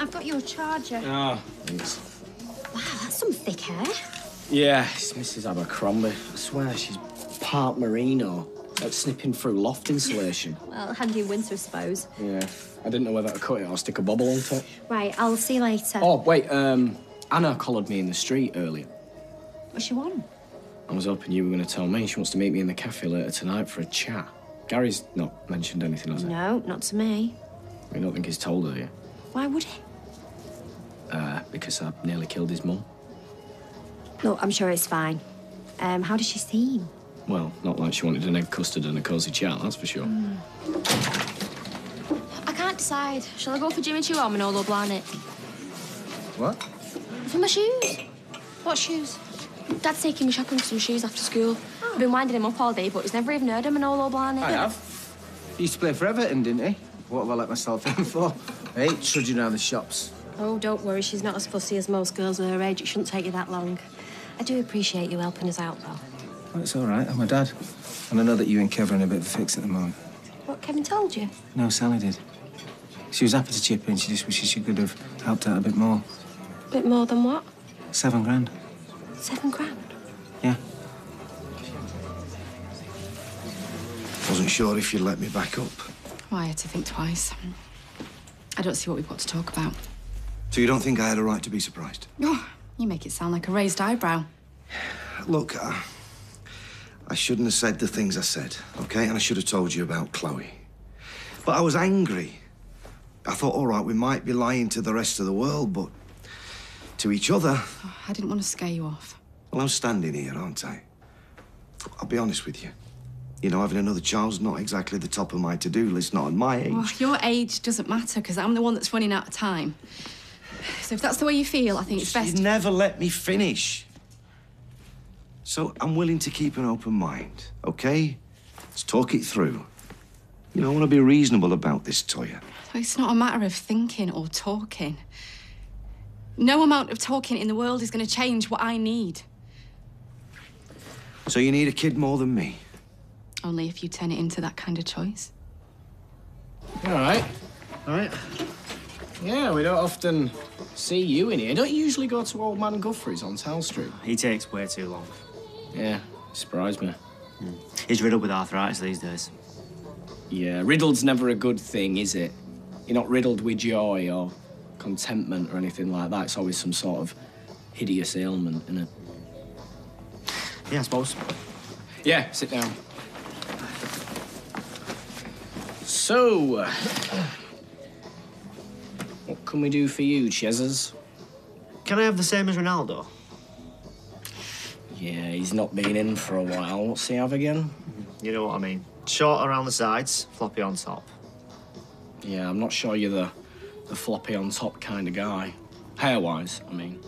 Speaker 20: I've got your charger.
Speaker 14: Ah, thanks.
Speaker 20: Wow, that's some thick hair.
Speaker 24: Yeah, it's Mrs. Abercrombie. I swear she's part merino, like snipping through loft insulation.
Speaker 20: Well, handy in winter, I suppose.
Speaker 24: Yeah, I didn't know whether to cut it or stick a bubble onto it.
Speaker 20: Right, I'll see you later.
Speaker 24: Oh, wait, um, Anna collared me in the street earlier.
Speaker 20: What's she want?
Speaker 24: I was hoping you were going to tell me. She wants to meet me in the cafe later tonight for a chat. Gary's not mentioned anything, has he?
Speaker 20: No, not to me.
Speaker 24: I don't think he's told her yet.
Speaker 20: Why would he?
Speaker 24: Uh, because I nearly killed his mum.
Speaker 20: Look, I'm sure it's fine. Um, how does she seem?
Speaker 24: Well, not like she wanted an egg custard and a cosy chat, that's for sure.
Speaker 20: I can't decide. Shall I go for Jimmy Choo or Manolo Blahnik?
Speaker 14: What?
Speaker 20: For my shoes. What shoes? Dad's taking me shopping for some shoes after school. Oh. I've been winding him up all day, but he's never even heard of Manolo Blahnik.
Speaker 14: I eh? have. He used to play for Everton, didn't he? What have I let myself in for? I hate trudging around the shops.
Speaker 6: Oh, don't worry. She's not as fussy as most girls of her age. It shouldn't take you that long. I do appreciate you helping us out, though.
Speaker 14: Well, it's all right. I'm a dad. And I know that you and Kevin are in a bit of a fix at the moment.
Speaker 20: What Kevin told you?
Speaker 14: No, Sally did. She was happy to chip in. She just wishes she could have helped out a bit more.
Speaker 6: A bit more than what?
Speaker 14: Seven grand.
Speaker 6: Seven grand.
Speaker 14: Yeah.
Speaker 8: Wasn't sure if you'd let me back up.
Speaker 3: Well, I had to think twice. I don't see what we've got to talk about.
Speaker 8: So you don't think I had a right to be surprised?
Speaker 3: Oh, you make it sound like a raised eyebrow.
Speaker 8: Look, uh, I shouldn't have said the things I said, okay? And I should have told you about Chloe. But I was angry. I thought, all right, we might be lying to the rest of the world, but to each other,
Speaker 3: Oh, I didn't want to scare you off.
Speaker 8: well, I'm standing here, aren't I? I'll be honest with you. You know, having another child's not exactly the top of my to-do list, not at my age.
Speaker 3: Well, your age doesn't matter because I'm the one that's running out of time. So if that's the way you feel, I think it's best.
Speaker 8: You never let me finish. So I'm willing to keep an open mind, okay? Let's talk it through. You know, I want to be reasonable about this, Toyah.
Speaker 3: It's not a matter of thinking or talking. No amount of talking in the world is going to change what I need.
Speaker 8: So you need a kid more than me.
Speaker 3: Only if you turn it into that kind of choice.
Speaker 24: All right. All right. Yeah, we don't often see you in here. I Don't you usually go to Old Man Guthries on Town Street?
Speaker 21: He takes way too long.
Speaker 24: Yeah, surprised me. Hmm.
Speaker 21: He's riddled with arthritis these days.
Speaker 24: Yeah, riddled's never a good thing, is it? You're not riddled with joy or contentment or anything like that. It's always some sort of hideous ailment, isn't it?
Speaker 21: Yeah, I suppose.
Speaker 24: Yeah, sit down. So, what can we do for you, Chezzers?
Speaker 21: Can I have the same as Ronaldo?
Speaker 24: Yeah, he's not been in for a while. What's he have again?
Speaker 21: You know what I mean. Short around the sides, floppy on top.
Speaker 24: Yeah, I'm not sure you're the, the floppy on top kind of guy. Hair-wise, I mean.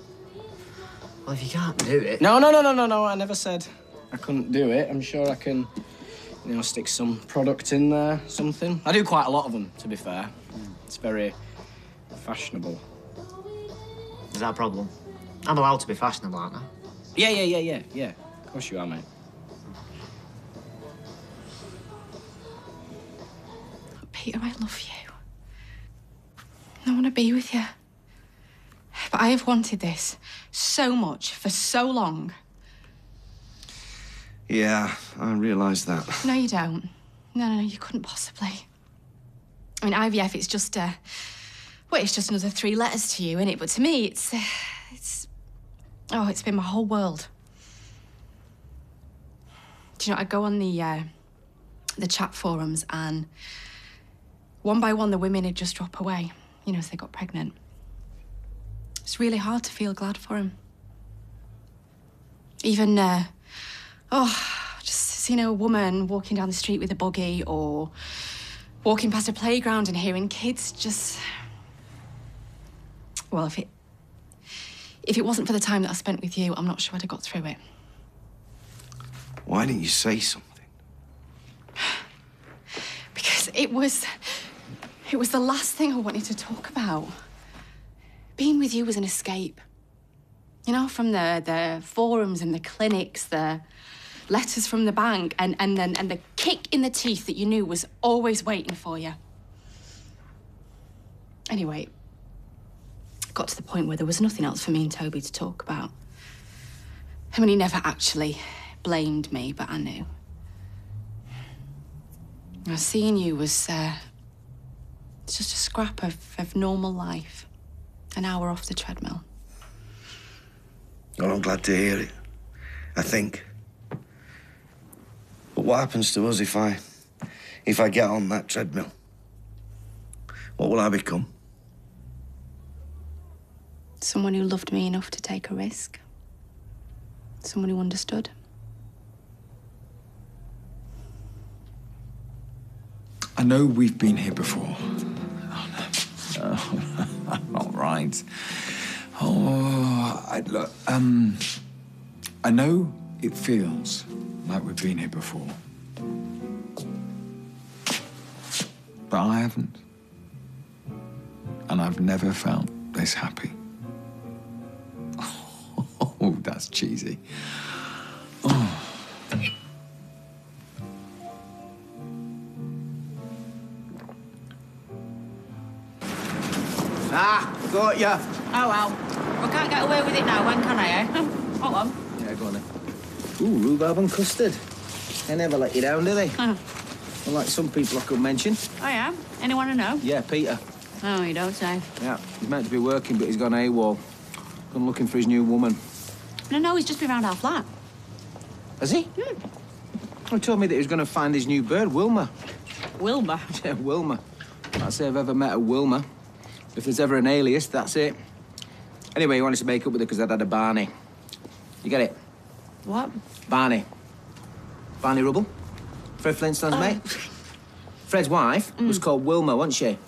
Speaker 21: Well, if you can't do it...
Speaker 24: No, no, no, no, no, no. I never said I couldn't do it. I'm sure I can, you know, stick some product in there, something. I do quite a lot of them, to be fair. It's very fashionable.
Speaker 21: Is that a problem? I'm allowed to be fashionable, aren't I?
Speaker 24: Yeah, yeah, yeah, yeah, yeah. Of course you are, mate.
Speaker 3: Peter, I love you. I want to be with you. But I have wanted this so much for so long.
Speaker 8: Yeah, I realise that.
Speaker 3: No, you don't. No, no, no, you couldn't possibly. I mean, IVF, it's just a. Well, it's just another three letters to you, innit? But to me, it's. Uh, it's. Oh, it's been my whole world. Do you know, I go on the. Uh, the chat forums and one by one the women would just drop away, you know, as they got pregnant. It's really hard to feel glad for him. Even, uh, oh, just seeing a woman walking down the street with a buggy or walking past a playground and hearing kids just. Well, if it. If it wasn't for the time that I spent with you, I'm not sure I'd have got through it.
Speaker 8: Why didn't you say something?
Speaker 3: Because it was. It was the last thing I wanted to talk about. Being with you was an escape. You know, from the, the forums and the clinics, the letters from the bank, and, and then and the kick in the teeth that you knew was always waiting for you. Anyway, got to the point where there was nothing else for me and Toby to talk about. I mean, he never actually blamed me, but I knew. Now, seeing you was uh, it's just a scrap of, of normal life. An hour off the treadmill.
Speaker 8: Well, I'm glad to hear it. I think. But what happens to us if I... if I get on that treadmill? What will I become?
Speaker 3: Someone who loved me enough to take a risk. Someone who understood.
Speaker 4: I know we've been here before. Not right. Oh, I, look, um, I know it feels like we've been here before. But I haven't. And I've never felt this happy. Oh, that's cheesy. Oh.
Speaker 14: Ah, got ya.
Speaker 1: Oh, well. I can't get away with it now, when can I, eh? Hold on.
Speaker 14: Yeah, go on then. Ooh, rhubarb and custard. They never let you down, do they? Unlike some people I could mention.
Speaker 1: Oh, yeah? Anyone to know?
Speaker 14: Yeah, Peter.
Speaker 1: Oh, you don't say.
Speaker 14: Yeah, he's meant to be working, but he's gone AWOL. Gone looking for his new woman.
Speaker 1: No, no, he's just been round our flat.
Speaker 14: Has he? He told me that he was going to find his new bird, Wilma.
Speaker 1: Wilma?
Speaker 14: Yeah, Wilma. Can't say I've ever met a Wilma. If there's ever an alias, that's it. Anyway, he wanted to make up with her because I'd had a Barney. You get it?
Speaker 1: What?
Speaker 14: Barney. Barney Rubble. Fred Flintstone's
Speaker 1: Oh.
Speaker 14: mate. Fred's wife mm. was called Wilma, wasn't she?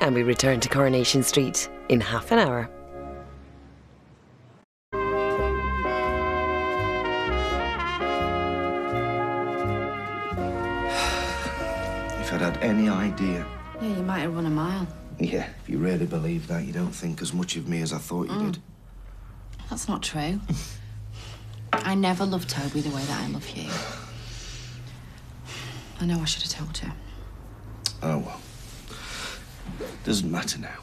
Speaker 25: And we return to Coronation Street in half an hour.
Speaker 8: Any idea.
Speaker 3: Yeah, you might have run a mile.
Speaker 8: Yeah, if you really believe that, you don't think as much of me as I thought you
Speaker 3: Mm.
Speaker 8: did.
Speaker 3: That's not true. I never loved Toby the way that I love you. I know I should have told you.
Speaker 8: Oh, well. Doesn't matter now.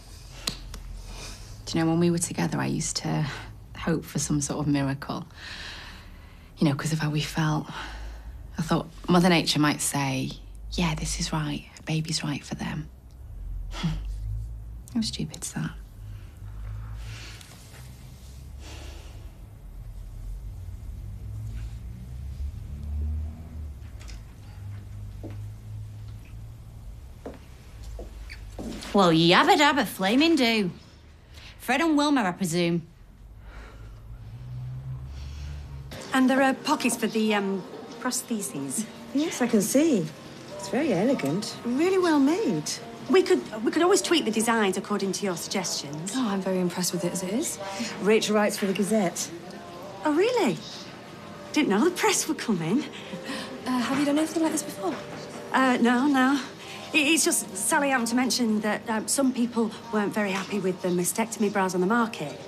Speaker 3: Do you know, when we were together, I used to hope for some sort of miracle. You know, because of how we felt. I thought Mother Nature might say, yeah, this is right. A baby's right for them. How stupid's that?
Speaker 1: Well, yabba dabba, flaming do. Fred and Wilma, I presume.
Speaker 23: And there are pockets for the um, prostheses.
Speaker 26: Yes, I can see. It's very elegant.
Speaker 23: Really well made. We could we could always tweak the designs according to your suggestions.
Speaker 26: Oh, I'm very impressed with it as it is. Rachel writes for the Gazette.
Speaker 23: Oh, really? Didn't know the press would come in.
Speaker 26: Uh, have you done anything like this before?
Speaker 23: Uh, no, no. It's just Sally happened to mention that um, some people weren't very happy with the mastectomy bras on the market.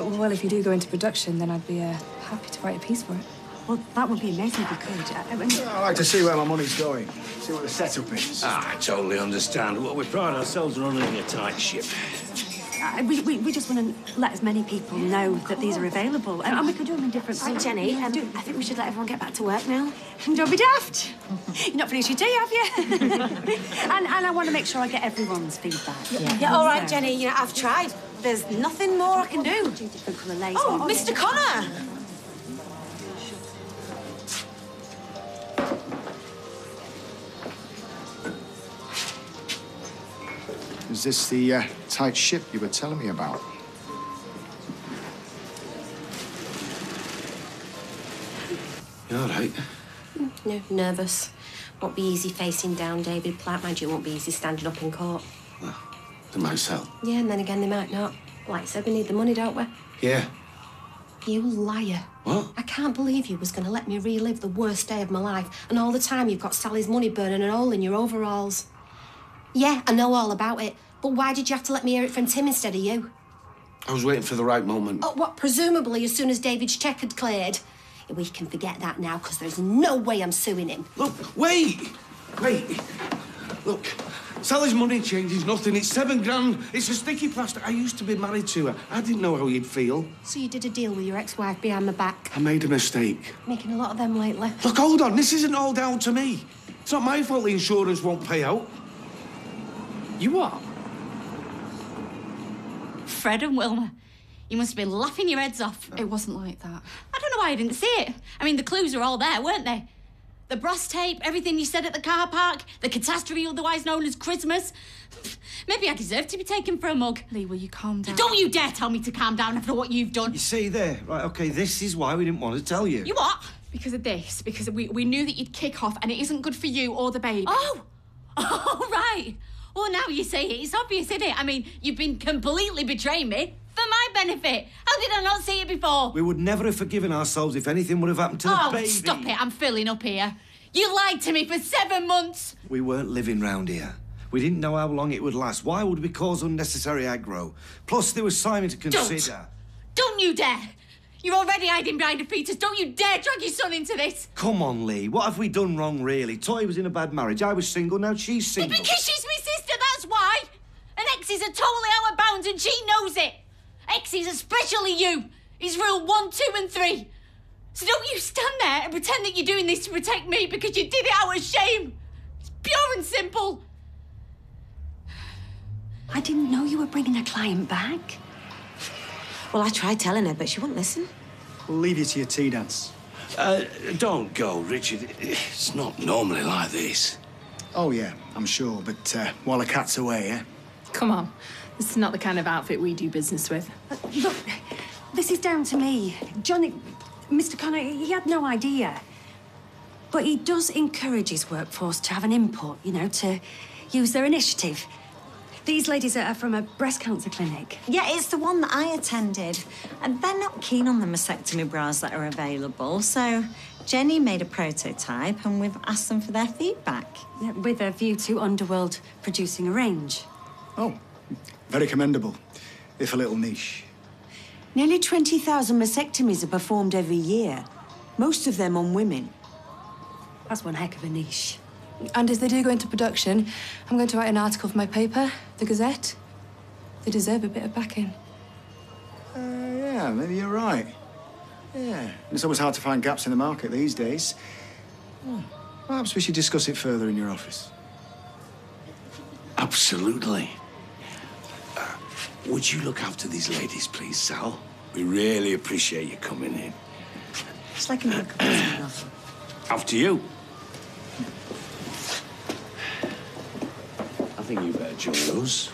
Speaker 3: Well, if you do go into production, then I'd be uh, happy to write a piece for it.
Speaker 10: Well, that would be amazing if you could. I, I mean,
Speaker 27: I like to see where my money's going, see what the setup is.
Speaker 7: Ah, I totally understand. Well, we pride ourselves on running a tight ship.
Speaker 10: I- we, we, we just want to let as many people know that these are available. And, and we could do them in different
Speaker 2: Right, Jenny, um, I think we should let everyone get back to work now.
Speaker 10: Don't be daft. You're not finished your tea, have you? and, and I want to make sure I get everyone's feedback.
Speaker 2: Yeah, all right, Jenny, you know, I've tried. There's nothing more I can do.
Speaker 10: Different colour lace.
Speaker 2: Oh, Mr. Connor!
Speaker 27: Is this the uh, tight ship you were telling me about?
Speaker 7: You all right?
Speaker 6: No, nervous. Won't be easy facing down David Platt. Mind you, it won't be easy standing up in court.
Speaker 7: To myself.
Speaker 6: Yeah, and then again, they might not. Like I said, we need the money, don't we?
Speaker 7: Yeah.
Speaker 6: You liar.
Speaker 7: What?
Speaker 6: I can't believe you was going to let me relive the worst day of my life, and all the time you've got Sally's money burning a hole in your overalls. Yeah, I know all about it, but why did you have to let me hear it from Tim instead of you?
Speaker 7: I was waiting for the right moment.
Speaker 6: Oh, what, presumably as soon as David's cheque had cleared? We can forget that now, because there's no way I'm suing him.
Speaker 7: Look, wait! Wait! Look, Sally's money changes nothing. It's seven grand. It's a sticky plaster. I used to be married to her. I didn't know how you'd feel.
Speaker 6: So you did a deal with your ex-wife behind my back?
Speaker 7: I made a mistake.
Speaker 6: Making a lot of them lately.
Speaker 7: Look, hold on. This isn't all down to me. It's not my fault the insurance won't pay out.
Speaker 28: You what?
Speaker 1: Fred and Wilma, you must have been laughing your heads off.
Speaker 15: It wasn't like that.
Speaker 1: I don't know why I didn't see it. I mean, the clues were all there, weren't they? The brass tape, everything you said at the car park, the catastrophe otherwise known as Christmas. Maybe I deserve to be taken for a mug.
Speaker 15: Lee, will you calm down?
Speaker 1: Don't you dare tell me to calm down after what you've done.
Speaker 8: You see there? Right, okay, this is why we didn't want to tell you.
Speaker 1: You what?
Speaker 15: Because of this, because we, we knew that you'd kick off and it isn't good for you or the baby.
Speaker 1: Oh! Oh, right. Well, now you say it, it's obvious, isn't it? I mean, you've been completely betraying me for my benefit. How did I not see it before?
Speaker 8: We would never have forgiven ourselves if anything would have happened to the
Speaker 1: oh,
Speaker 8: baby.
Speaker 1: stop it. I'm filling up here. You lied to me for seven months.
Speaker 8: We weren't living round here. We didn't know how long it would last. Why would we cause unnecessary aggro? Plus, there was Simon to consider.
Speaker 1: Don't, Don't you dare. You're already hiding behind the fetus. Don't you dare drag your son into this.
Speaker 8: Come on, Lee. What have we done wrong, really? Toy was in a bad marriage. I was single. Now she's single.
Speaker 1: Because she's my sister, that's why. And exes are totally out of bounds and she knows it. Exes, especially you, is rule one, two, and three. So don't you stand there and pretend that you're doing this to protect me because you did it out of shame. It's pure and simple.
Speaker 10: I didn't know you were bringing a client back. Well, I tried telling her, but she wouldn't listen.
Speaker 29: We'll leave you to your tea dance.
Speaker 7: Uh, don't go, Richard. It's not normally like this.
Speaker 27: Oh, yeah, I'm sure, but uh, while the cat's away, eh?
Speaker 15: Come on. This is not the kind of outfit we do business with.
Speaker 10: Look, this is down to me. Johnny, Mr. Connor, he had no idea. But he does encourage his workforce to have an input, you know, to use their initiative. These ladies are from a breast cancer clinic.
Speaker 13: Yeah, it's the one that I attended. And they're not keen on the mastectomy bras that are available, so Jenny made a prototype and we've asked them for their feedback.
Speaker 10: Yeah, with a view to Underworld producing a range.
Speaker 27: Oh, very commendable, if a little niche.
Speaker 30: Nearly 20,000 mastectomies are performed every year, most of them on women.
Speaker 10: That's one heck of a niche.
Speaker 3: And as they do go into production, I'm going to write an article for my paper, the Gazette. They deserve a bit of backing.
Speaker 27: Uh, yeah, maybe you're right. Yeah, it's always hard to find gaps in the market these days. Hmm. Perhaps we should discuss it further in your office.
Speaker 7: Absolutely. Uh, would you look after these ladies, please, Sal? We really appreciate you coming in.
Speaker 13: It's like an alcohol.
Speaker 7: After you. I think you better join us.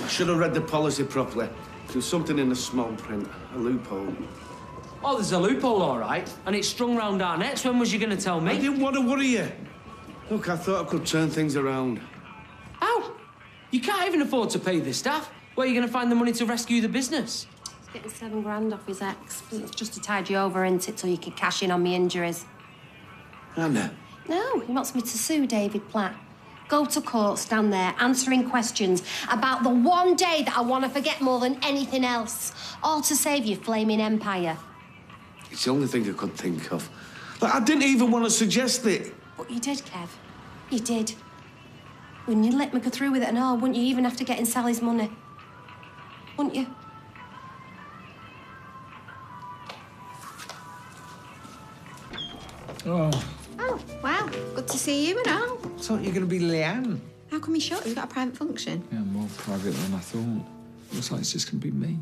Speaker 7: I should have read the policy properly. There's something in the small print, a loophole.
Speaker 12: Oh, there's a loophole, all right. And it's strung round our necks. When was you going to tell me?
Speaker 7: I didn't want to worry you. Look, I thought I could turn things around.
Speaker 12: How? You can't even afford to pay the staff. Where are you going to find the money to rescue the business?
Speaker 6: Getting seven grand off his ex. It's just to tide you over, isn't it, so you can cash in on me injuries.
Speaker 7: Anna,
Speaker 6: No, he wants me to sue David Platt. Go to court, stand there, answering questions about the one day that I want to forget more than anything else. All to save your flaming empire.
Speaker 31: It's the only thing I could think of. Like, I didn't even want to suggest it.
Speaker 6: But you did, Kev. You did. Wouldn't you let me go through with it and all, wouldn't you even have to get in Sally's money? Wouldn't you?
Speaker 4: Oh,
Speaker 2: Oh, wow. Good to see you and all.
Speaker 4: thought you were going to be Leanne.
Speaker 2: How come you shut? You've got a private function.
Speaker 4: Yeah, more private than I thought. Looks like it's just going to be me.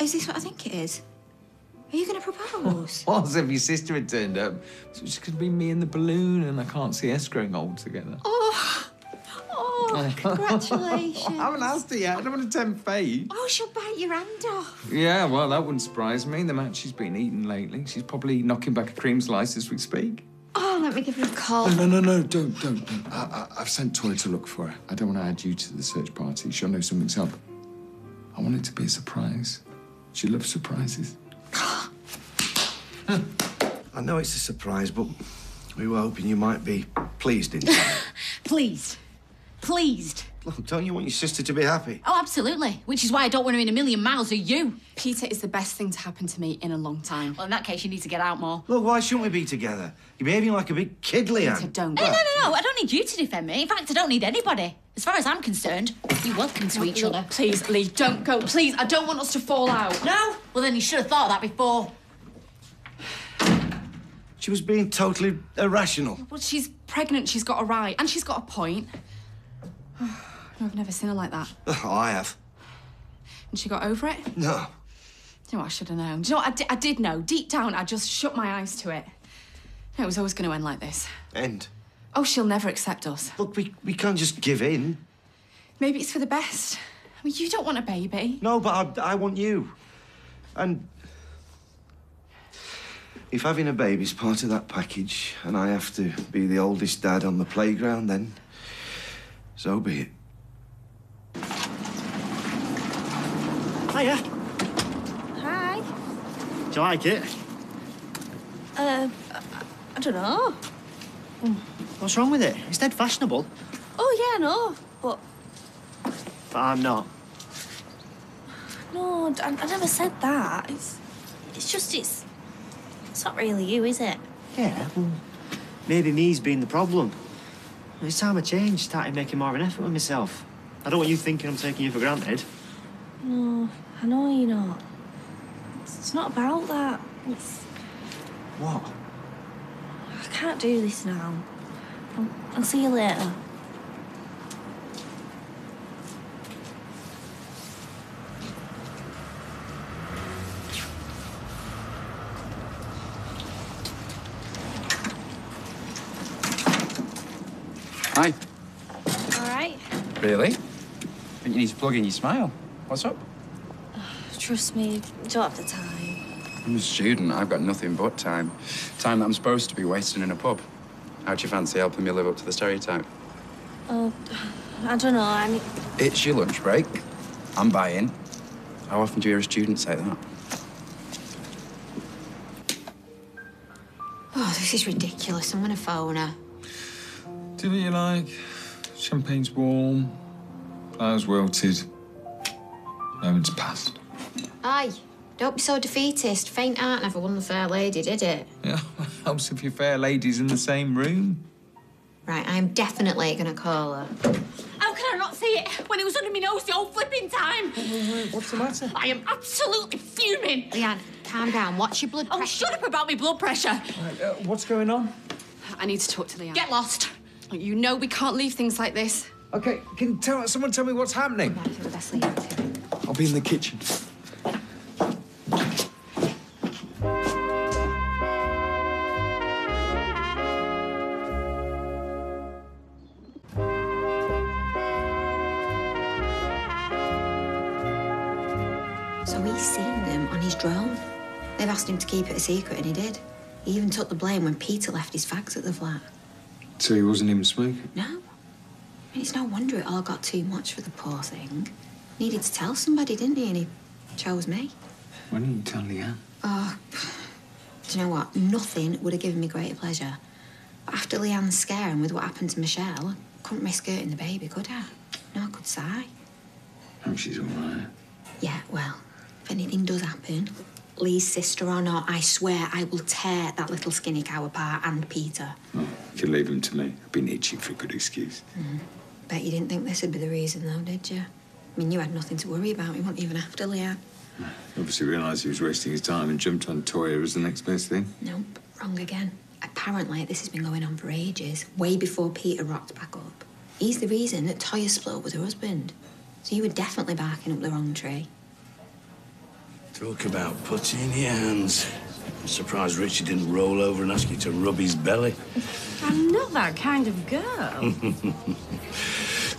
Speaker 2: Is this what I think it is? Are you going to propose?
Speaker 4: Well, as if your sister had turned up. So it's just going to be me and the balloon, and I can't see us growing old together.
Speaker 2: Oh, oh, congratulations.
Speaker 4: I haven't asked her yet. I don't want to tempt fate.
Speaker 2: Oh, she'll bite your hand off.
Speaker 4: Yeah, well, that wouldn't surprise me. The amount she's been eating lately. She's probably knocking back a cream slice as we speak.
Speaker 2: Oh, let me give her a call.
Speaker 4: No, no, no, no, don't, don't, don't. I, I, I've sent Toy to look for her. I don't want to add you to the search party. She'll know something's up. I want it to be a surprise. She loves surprises.
Speaker 8: I know it's a surprise, but we were hoping you might be pleased inside.
Speaker 1: Pleased. Pleased.
Speaker 8: Look, don't you want your sister to be happy?
Speaker 1: Oh, absolutely. Which is why I don't want her in a million miles of you.
Speaker 3: Peter is the best thing to happen to me in a long time.
Speaker 1: Well, in that case, you need to get out more.
Speaker 8: Look, why shouldn't we be together? You're behaving like a big kid, Leanne.
Speaker 3: Peter, don't.
Speaker 1: No, no, no, no. I don't need you to defend me. In fact, I don't need anybody. As far as I'm concerned, you're welcome to each other.
Speaker 3: Please, Lee, don't go. Please, I don't want us to fall out.
Speaker 1: No? Well, then you should have thought of that before.
Speaker 8: She was being totally irrational.
Speaker 3: Well, she's pregnant. She's got a right, and she's got a point. No, I've never seen her like that.
Speaker 8: Oh, I have.
Speaker 3: And she got over it.
Speaker 8: No.
Speaker 3: Do you know? I should have known. Do you know what? I, di- I did know. Deep down, I just shut my eyes to it. It was always going to end like this.
Speaker 8: End.
Speaker 3: Oh, she'll never accept us.
Speaker 8: Look, we, we can't just give in.
Speaker 3: Maybe it's for the best. I mean, you don't want a baby.
Speaker 8: No, but I, I want you. And if having a baby's part of that package and I have to be the oldest dad on the playground, then so be it.
Speaker 21: Hiya.
Speaker 2: Hi.
Speaker 21: Do you like it?
Speaker 2: Uh, I, I don't know.
Speaker 21: What's wrong with it? It's dead fashionable.
Speaker 2: Oh, yeah, I know. But
Speaker 21: But I'm not.
Speaker 2: no, I, I never said that. It's, it's just, it's, it's not really you, is it?
Speaker 21: Yeah, well, maybe me's been the problem. It's time I changed, started making more of an effort with myself. I don't want you thinking I'm taking you for granted.
Speaker 2: No, I know you're not. It's, not about that. It's,
Speaker 21: What?
Speaker 2: I can't do this now. I'll, I'll see you later.
Speaker 32: Hi.
Speaker 2: All right.
Speaker 32: Really? Think you need to plug in your smile. What's up?
Speaker 2: Trust me, don't have the time.
Speaker 32: I'm a student. I've got nothing but time. Time that I'm supposed to be wasting in a pub. How'd you fancy helping me live up to the stereotype?
Speaker 2: Oh, I don't know. I mean,
Speaker 32: It's your lunch break. I'm buying. How often do you hear a student say that?
Speaker 2: oh, this is ridiculous. I'm gonna phone her.
Speaker 4: Do what you like. Champagne's warm. Flowers wilted. Moment's passed.
Speaker 2: Aye, don't be so defeatist. Faint art never won the fair lady, did it?
Speaker 4: Yeah, helps if your fair lady's in the same room.
Speaker 2: Right, I'm definitely gonna call her.
Speaker 1: How can I not see it when it was under my nose the whole flipping time?
Speaker 21: What's the matter?
Speaker 1: I am absolutely fuming.
Speaker 2: Leanne, calm down. What's your blood pressure?
Speaker 1: Oh, shut up about my blood pressure.
Speaker 21: uh, what's going on?
Speaker 3: I need to talk to Leanne.
Speaker 1: Get lost.
Speaker 3: You know we can't leave things like this.
Speaker 4: Okay, can tell someone tell me what's happening? I'll be in the kitchen.
Speaker 2: So he's seen them on his drone. They've asked him to keep it a secret, and he did. He even took the blame when Peter left his fags at the flat.
Speaker 4: So he wasn't even smoking?
Speaker 2: No. I mean, it's no wonder it all got too much for the poor thing. Needed to tell somebody, didn't he? And he chose me.
Speaker 4: Why didn't you tell Leanne?
Speaker 2: Oh, do you know what? Nothing would have given me greater pleasure. But after Leanne's scare and with what happened to Michelle, I couldn't risk hurting the baby, could I? No, I could sigh.
Speaker 4: Hope she's all right.
Speaker 2: Yeah, well, if anything does happen, Lee's sister or not, I swear I will tear that little skinny cow apart and Peter.
Speaker 4: Oh, you can leave him to me. I've been itching for a good excuse.
Speaker 2: Mm. Bet you didn't think this would be the reason, though, did you? I mean, you had nothing to worry about. You weren't even after Leanne.
Speaker 4: Obviously realised he was wasting his time and jumped on Toyah as the next best thing.
Speaker 2: Nope, wrong again. Apparently, this has been going on for ages, way before Peter rocked back up. He's the reason that Toyah split up with her husband. So you were definitely barking up the wrong tree.
Speaker 7: Talk about putty in your hands. I'm surprised Richard didn't roll over and ask you to rub his belly.
Speaker 10: I'm not that kind of girl.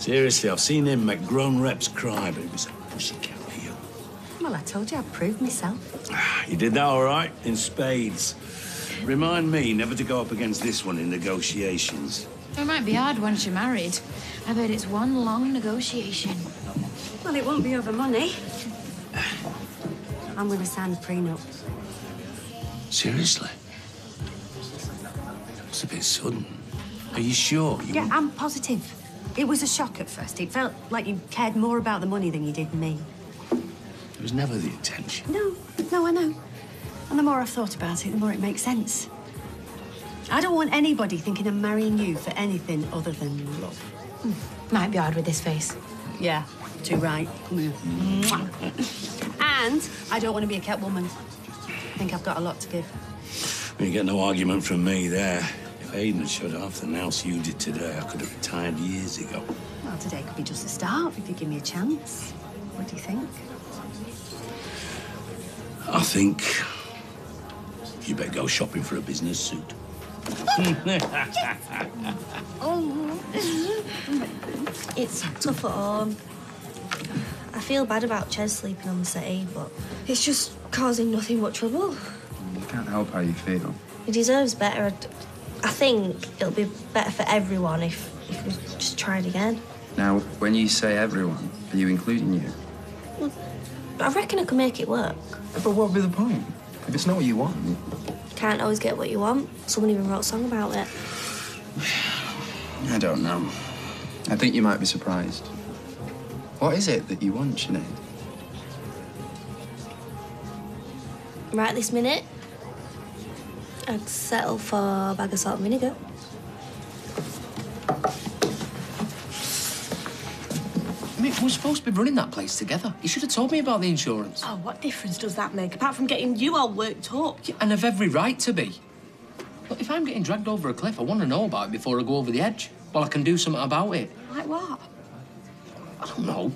Speaker 7: Seriously, I've seen him make grown reps cry, but it was a pussycat heel.
Speaker 10: well, I told you I'd proved myself.
Speaker 7: You did that all right, in spades. Remind me never to go up against this one in negotiations.
Speaker 1: It might be hard once you're married. I've heard it's one long negotiation.
Speaker 10: Well, it won't be over money. I'm going to sign the prenup.
Speaker 7: Seriously? It's a bit sudden. Are you sure? You
Speaker 10: Yeah, I'm positive. It was a shock at first. It felt like you cared more about the money than you did me.
Speaker 7: It was never the intention.
Speaker 10: No, no, I know. And the more I've thought about it, the more it makes sense. I don't want anybody thinking I'm marrying you for anything other than love.
Speaker 1: Hmm. Might be hard with this face.
Speaker 10: Yeah, too right. Mwah. and I don't want to be a kept woman. I think I've got a lot to give.
Speaker 7: You get no argument from me there. If Aidan had showed half the nous you did today, I could have retired years ago.
Speaker 10: Well, today could be just a start if you give me a chance. What do you think?
Speaker 7: I think you better go shopping for a business suit.
Speaker 20: Oh. it's tough at home. I feel bad about Ches sleeping on the settee, but it's just causing nothing but trouble.
Speaker 32: You can't help how you feel.
Speaker 20: He deserves better. I think it'll be better for everyone if, if we just try it again.
Speaker 32: Now, when you say everyone, are you including you?
Speaker 20: Well, I reckon I can make it work.
Speaker 32: But what would be the point? If it's not what you want.
Speaker 20: You Can't always get what you want. Someone even wrote a song about it.
Speaker 32: I don't know. I think you might be surprised. What is it that you want, Sinead?
Speaker 20: Right this minute, I'd settle for a bag of salt and vinegar.
Speaker 12: I mean, we're supposed to be running that place together. You should have told me about the insurance.
Speaker 33: Oh, what difference does that make, apart from getting you all worked up?
Speaker 12: And I've every right to be. But if I'm getting dragged over a cliff, I want to know about it before I go over the edge. Well, I can do something about it.
Speaker 33: Like what?
Speaker 12: I don't know.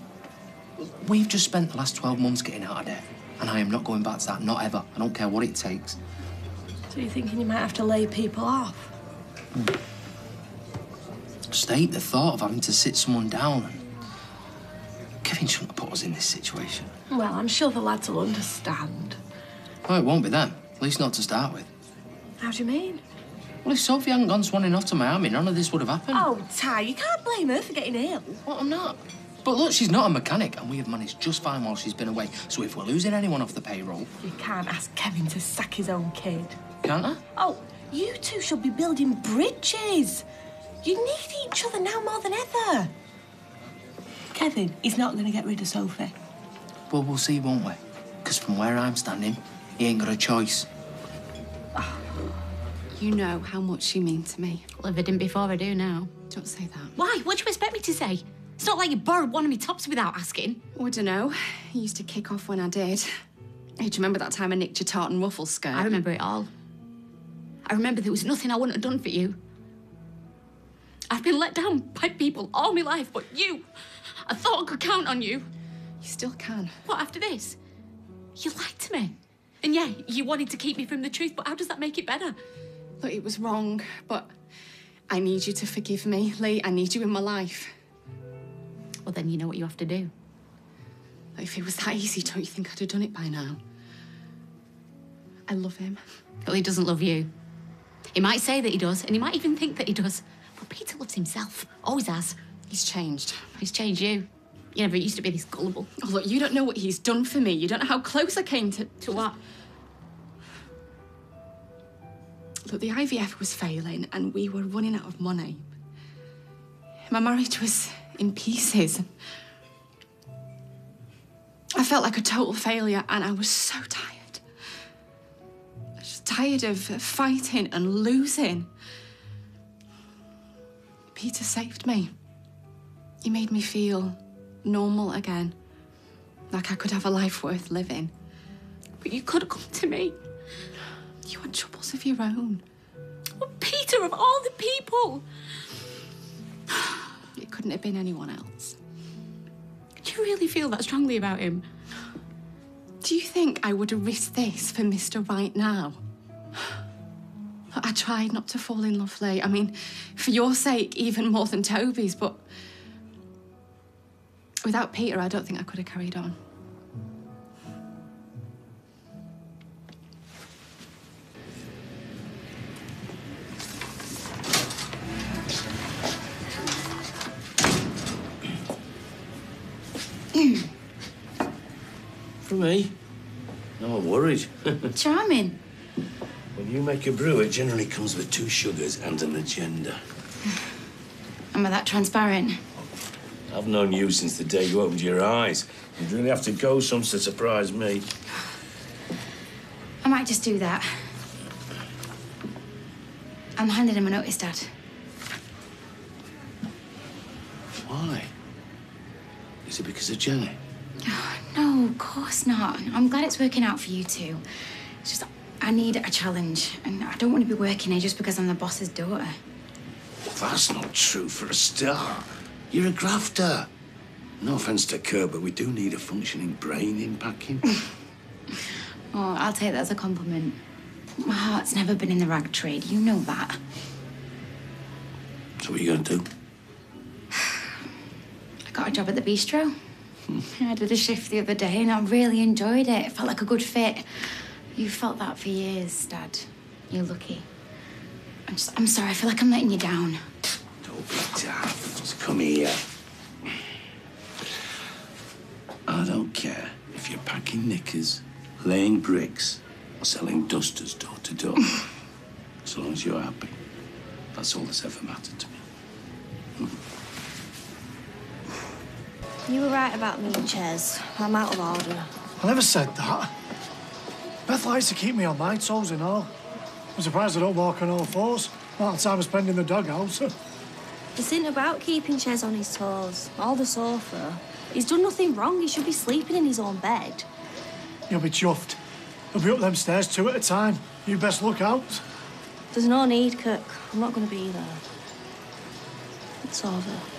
Speaker 12: We've just spent the last 12 months getting out of debt. And I am not going back to that, not ever. I don't care what it takes.
Speaker 33: So you're thinking you might have to lay people off?
Speaker 12: Just hate the thought of having to sit someone down. And Kevin shouldn't have put us in this situation.
Speaker 33: Well, I'm sure the lads will understand.
Speaker 12: Well, it won't be them. At least not to start with.
Speaker 33: How do you mean?
Speaker 12: Well, if Sophie hadn't gone swanning off to Miami, none of this would have happened.
Speaker 33: Oh, Ty, you can't blame her for getting ill.
Speaker 12: What, I'm not. But look, she's not a mechanic, and we have managed just fine while she's been away. So if we're losing anyone off the payroll,
Speaker 33: You can't ask Kevin to sack his own kid.
Speaker 12: can't I?
Speaker 33: Oh, you two should be building bridges. You need each other now more than ever. Kevin, he's not going to get rid of Sophie.
Speaker 12: Well, we'll see, won't we? Because from where I'm standing, he ain't got a choice.
Speaker 3: You know how much you mean to me.
Speaker 1: Well, if I didn't before, I do now.
Speaker 3: Don't say that.
Speaker 1: Why? What do you expect me to say? It's not like you borrowed one of my tops without asking.
Speaker 3: Oh, I don't know. He used to kick off when I did. Hey, do you remember that time I nicked your tartan ruffle skirt?
Speaker 1: I remember it all. I remember there was nothing I wouldn't have done for you. I've been let down by people all my life, but you, I thought I could count on you.
Speaker 3: You still can.
Speaker 1: What after this? You lied to me. And yeah, you wanted to keep me from the truth, but how does that make it better?
Speaker 3: Look, it was wrong, but I need you to forgive me, Lee. I need you in my life.
Speaker 1: Well, then you know what you have to do.
Speaker 3: If it was that easy, don't you think I'd have done it by now? I love him.
Speaker 1: Well, he doesn't love you. He might say that he does, and he might even think that he does. But Peter loves himself. Always has.
Speaker 3: He's changed.
Speaker 1: He's changed you. You never used to be this gullible.
Speaker 3: Oh, look, you don't know what he's done for me. You don't know how close I came to.
Speaker 1: To what?
Speaker 3: that the IVF was failing and we were running out of money. My marriage was in pieces. I felt like a total failure and I was so tired. I was just tired of fighting and losing. Peter saved me. He made me feel normal again. Like I could have a life worth living. But you could come to me. You had troubles of your own.
Speaker 1: Well, Peter, of all the people.
Speaker 3: It couldn't have been anyone else.
Speaker 1: Do you really feel that strongly about him?
Speaker 3: Do you think I would have risked this for Mr. Right now? I tried not to fall in love, late. I mean, for your sake, even more than Toby's, but without Peter, I don't think I could have carried on.
Speaker 34: For me? No, I'm worried.
Speaker 1: Charming.
Speaker 34: when you make a brew, it generally comes with two sugars and an agenda.
Speaker 1: Am I that transparent?
Speaker 34: I've known you since the day you opened your eyes. You'd really have to go some to surprise me.
Speaker 1: I might just do that. I'm handing him a notice, Dad.
Speaker 34: Why? Is it because of Jenny?
Speaker 1: No, of course not. I'm glad it's working out for you two. It's just I need a challenge, and I don't want to be working here just because I'm the boss's daughter.
Speaker 34: Well, That's not true for a start. You're a grafter. No offense to Kirk, but we do need a functioning brain in packing.
Speaker 1: Oh, I'll take that as a compliment. My heart's never been in the rag trade. You know that.
Speaker 34: so what are you going to do?
Speaker 1: I got a job at the bistro. I did a shift the other day, and I really enjoyed it. It felt like a good fit. You felt that for years, Dad. You're lucky. I'm just, I'm sorry. I feel like I'm letting you down.
Speaker 34: Don't be daft. Just come here. I don't care if you're packing knickers, laying bricks, or selling dusters door to door. as long as you're happy. That's all that's ever mattered to me.
Speaker 20: You were right about me and Ches. I'm out of order.
Speaker 22: I never said that. Beth likes to keep me on my toes and all. I'm surprised I don't walk on all fours. Amount of time I spend in the dugout.
Speaker 20: This isn't about keeping Ches on his toes. Or the sofa. He's done nothing wrong. He should be sleeping in his own bed.
Speaker 22: You'll be chuffed. He'll be up them stairs two at a time. You best look out.
Speaker 20: There's no need, Kirk. I'm not going to be there. It's over.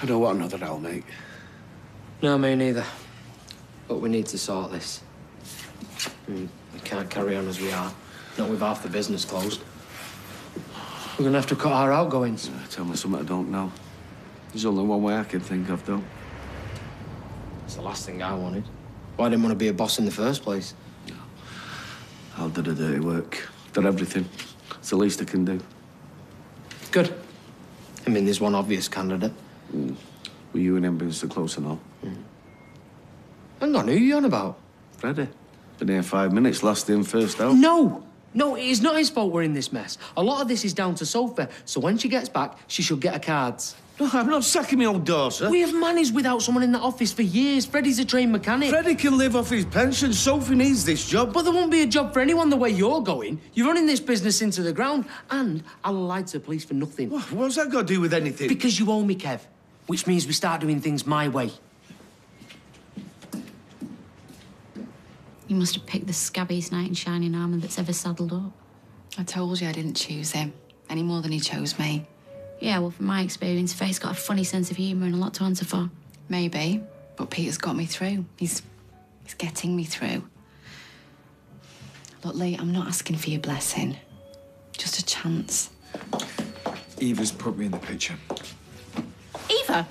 Speaker 31: I don't want another owl, mate.
Speaker 12: No, me neither. But we need to sort this. I mean, we can't carry on as we are. Not with half the business closed. We're gonna have to cut our outgoings.
Speaker 31: Tell me something I don't know. There's only one way I can think of, though.
Speaker 12: It's the last thing I wanted. Why I didn't want to be a boss in the first place.
Speaker 31: I'll do the dirty work. Done everything. It's the least I can do.
Speaker 12: Good. I mean, there's one obvious candidate.
Speaker 31: Mm. Well, you and him being so close and all.
Speaker 12: Hang on, who are you on about?
Speaker 31: Freddie. Been here five minutes, last in, first out.
Speaker 12: No! No, it is not his fault we're in this mess. A lot of this is down to Sophie, so when she gets back, she should get her cards.
Speaker 31: No, I'm not sacking my old daughter.
Speaker 12: We have managed without someone in that office for years. Freddie's a trained mechanic.
Speaker 31: Freddie can live off his pension. Sophie needs this job.
Speaker 12: But there won't be a job for anyone the way you're going. You're running this business into the ground, and I'll lie to the police for nothing.
Speaker 31: What, What's that got to do with anything?
Speaker 12: Because you owe me, Kev. Which means we start doing things my way.
Speaker 1: You must have picked the scabbiest knight in shining armour that's ever saddled up.
Speaker 3: I told you I didn't choose him any more than he chose me.
Speaker 1: Yeah, well, from my experience, Faye's got a funny sense of humour and a lot to answer for.
Speaker 3: Maybe, but Peter's got me through. He's he's getting me through. Look, Lee, I'm not asking for your blessing. Just a chance.
Speaker 4: Eva's put me in the picture.
Speaker 1: Eva,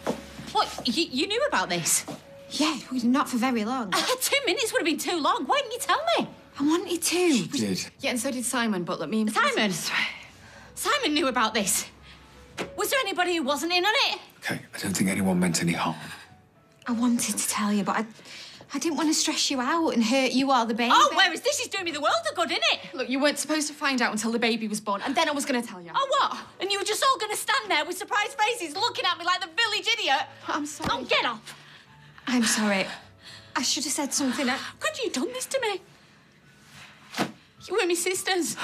Speaker 1: what? You, you knew about this?
Speaker 2: Yeah, not for very long.
Speaker 1: Uh, two minutes would have been too long. Why didn't you tell me?
Speaker 2: I wanted to.
Speaker 4: Did.
Speaker 3: Yeah, and so did Simon, but let me.
Speaker 1: Simon! Simon knew about this. Was there anybody who wasn't in on it?
Speaker 4: Okay, I don't think anyone meant any harm.
Speaker 2: I wanted to tell you, but I, I didn't want to stress you out and hurt you or the baby.
Speaker 1: Oh, whereas this is doing me the world of good, innit?
Speaker 3: Look, you weren't supposed to find out until the baby was born, and then I was going to tell you.
Speaker 1: Oh, what? And you were just all going to stand there with surprised faces looking at me like the village idiot?
Speaker 3: I'm sorry.
Speaker 1: Oh, get off.
Speaker 2: I'm sorry. I should have said something. I...
Speaker 1: Could you have done this to me? You were my sisters.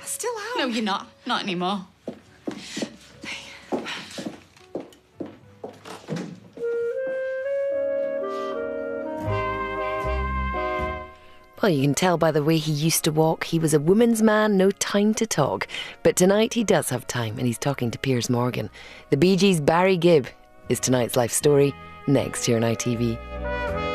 Speaker 3: I still am.
Speaker 1: No, you're not. Not anymore.
Speaker 35: Well, you can tell by the way he used to walk, he was a woman's man, no time to talk. But tonight he does have time, and he's talking to Piers Morgan. The Bee Gees' Barry Gibb is tonight's life story, next here on ITV.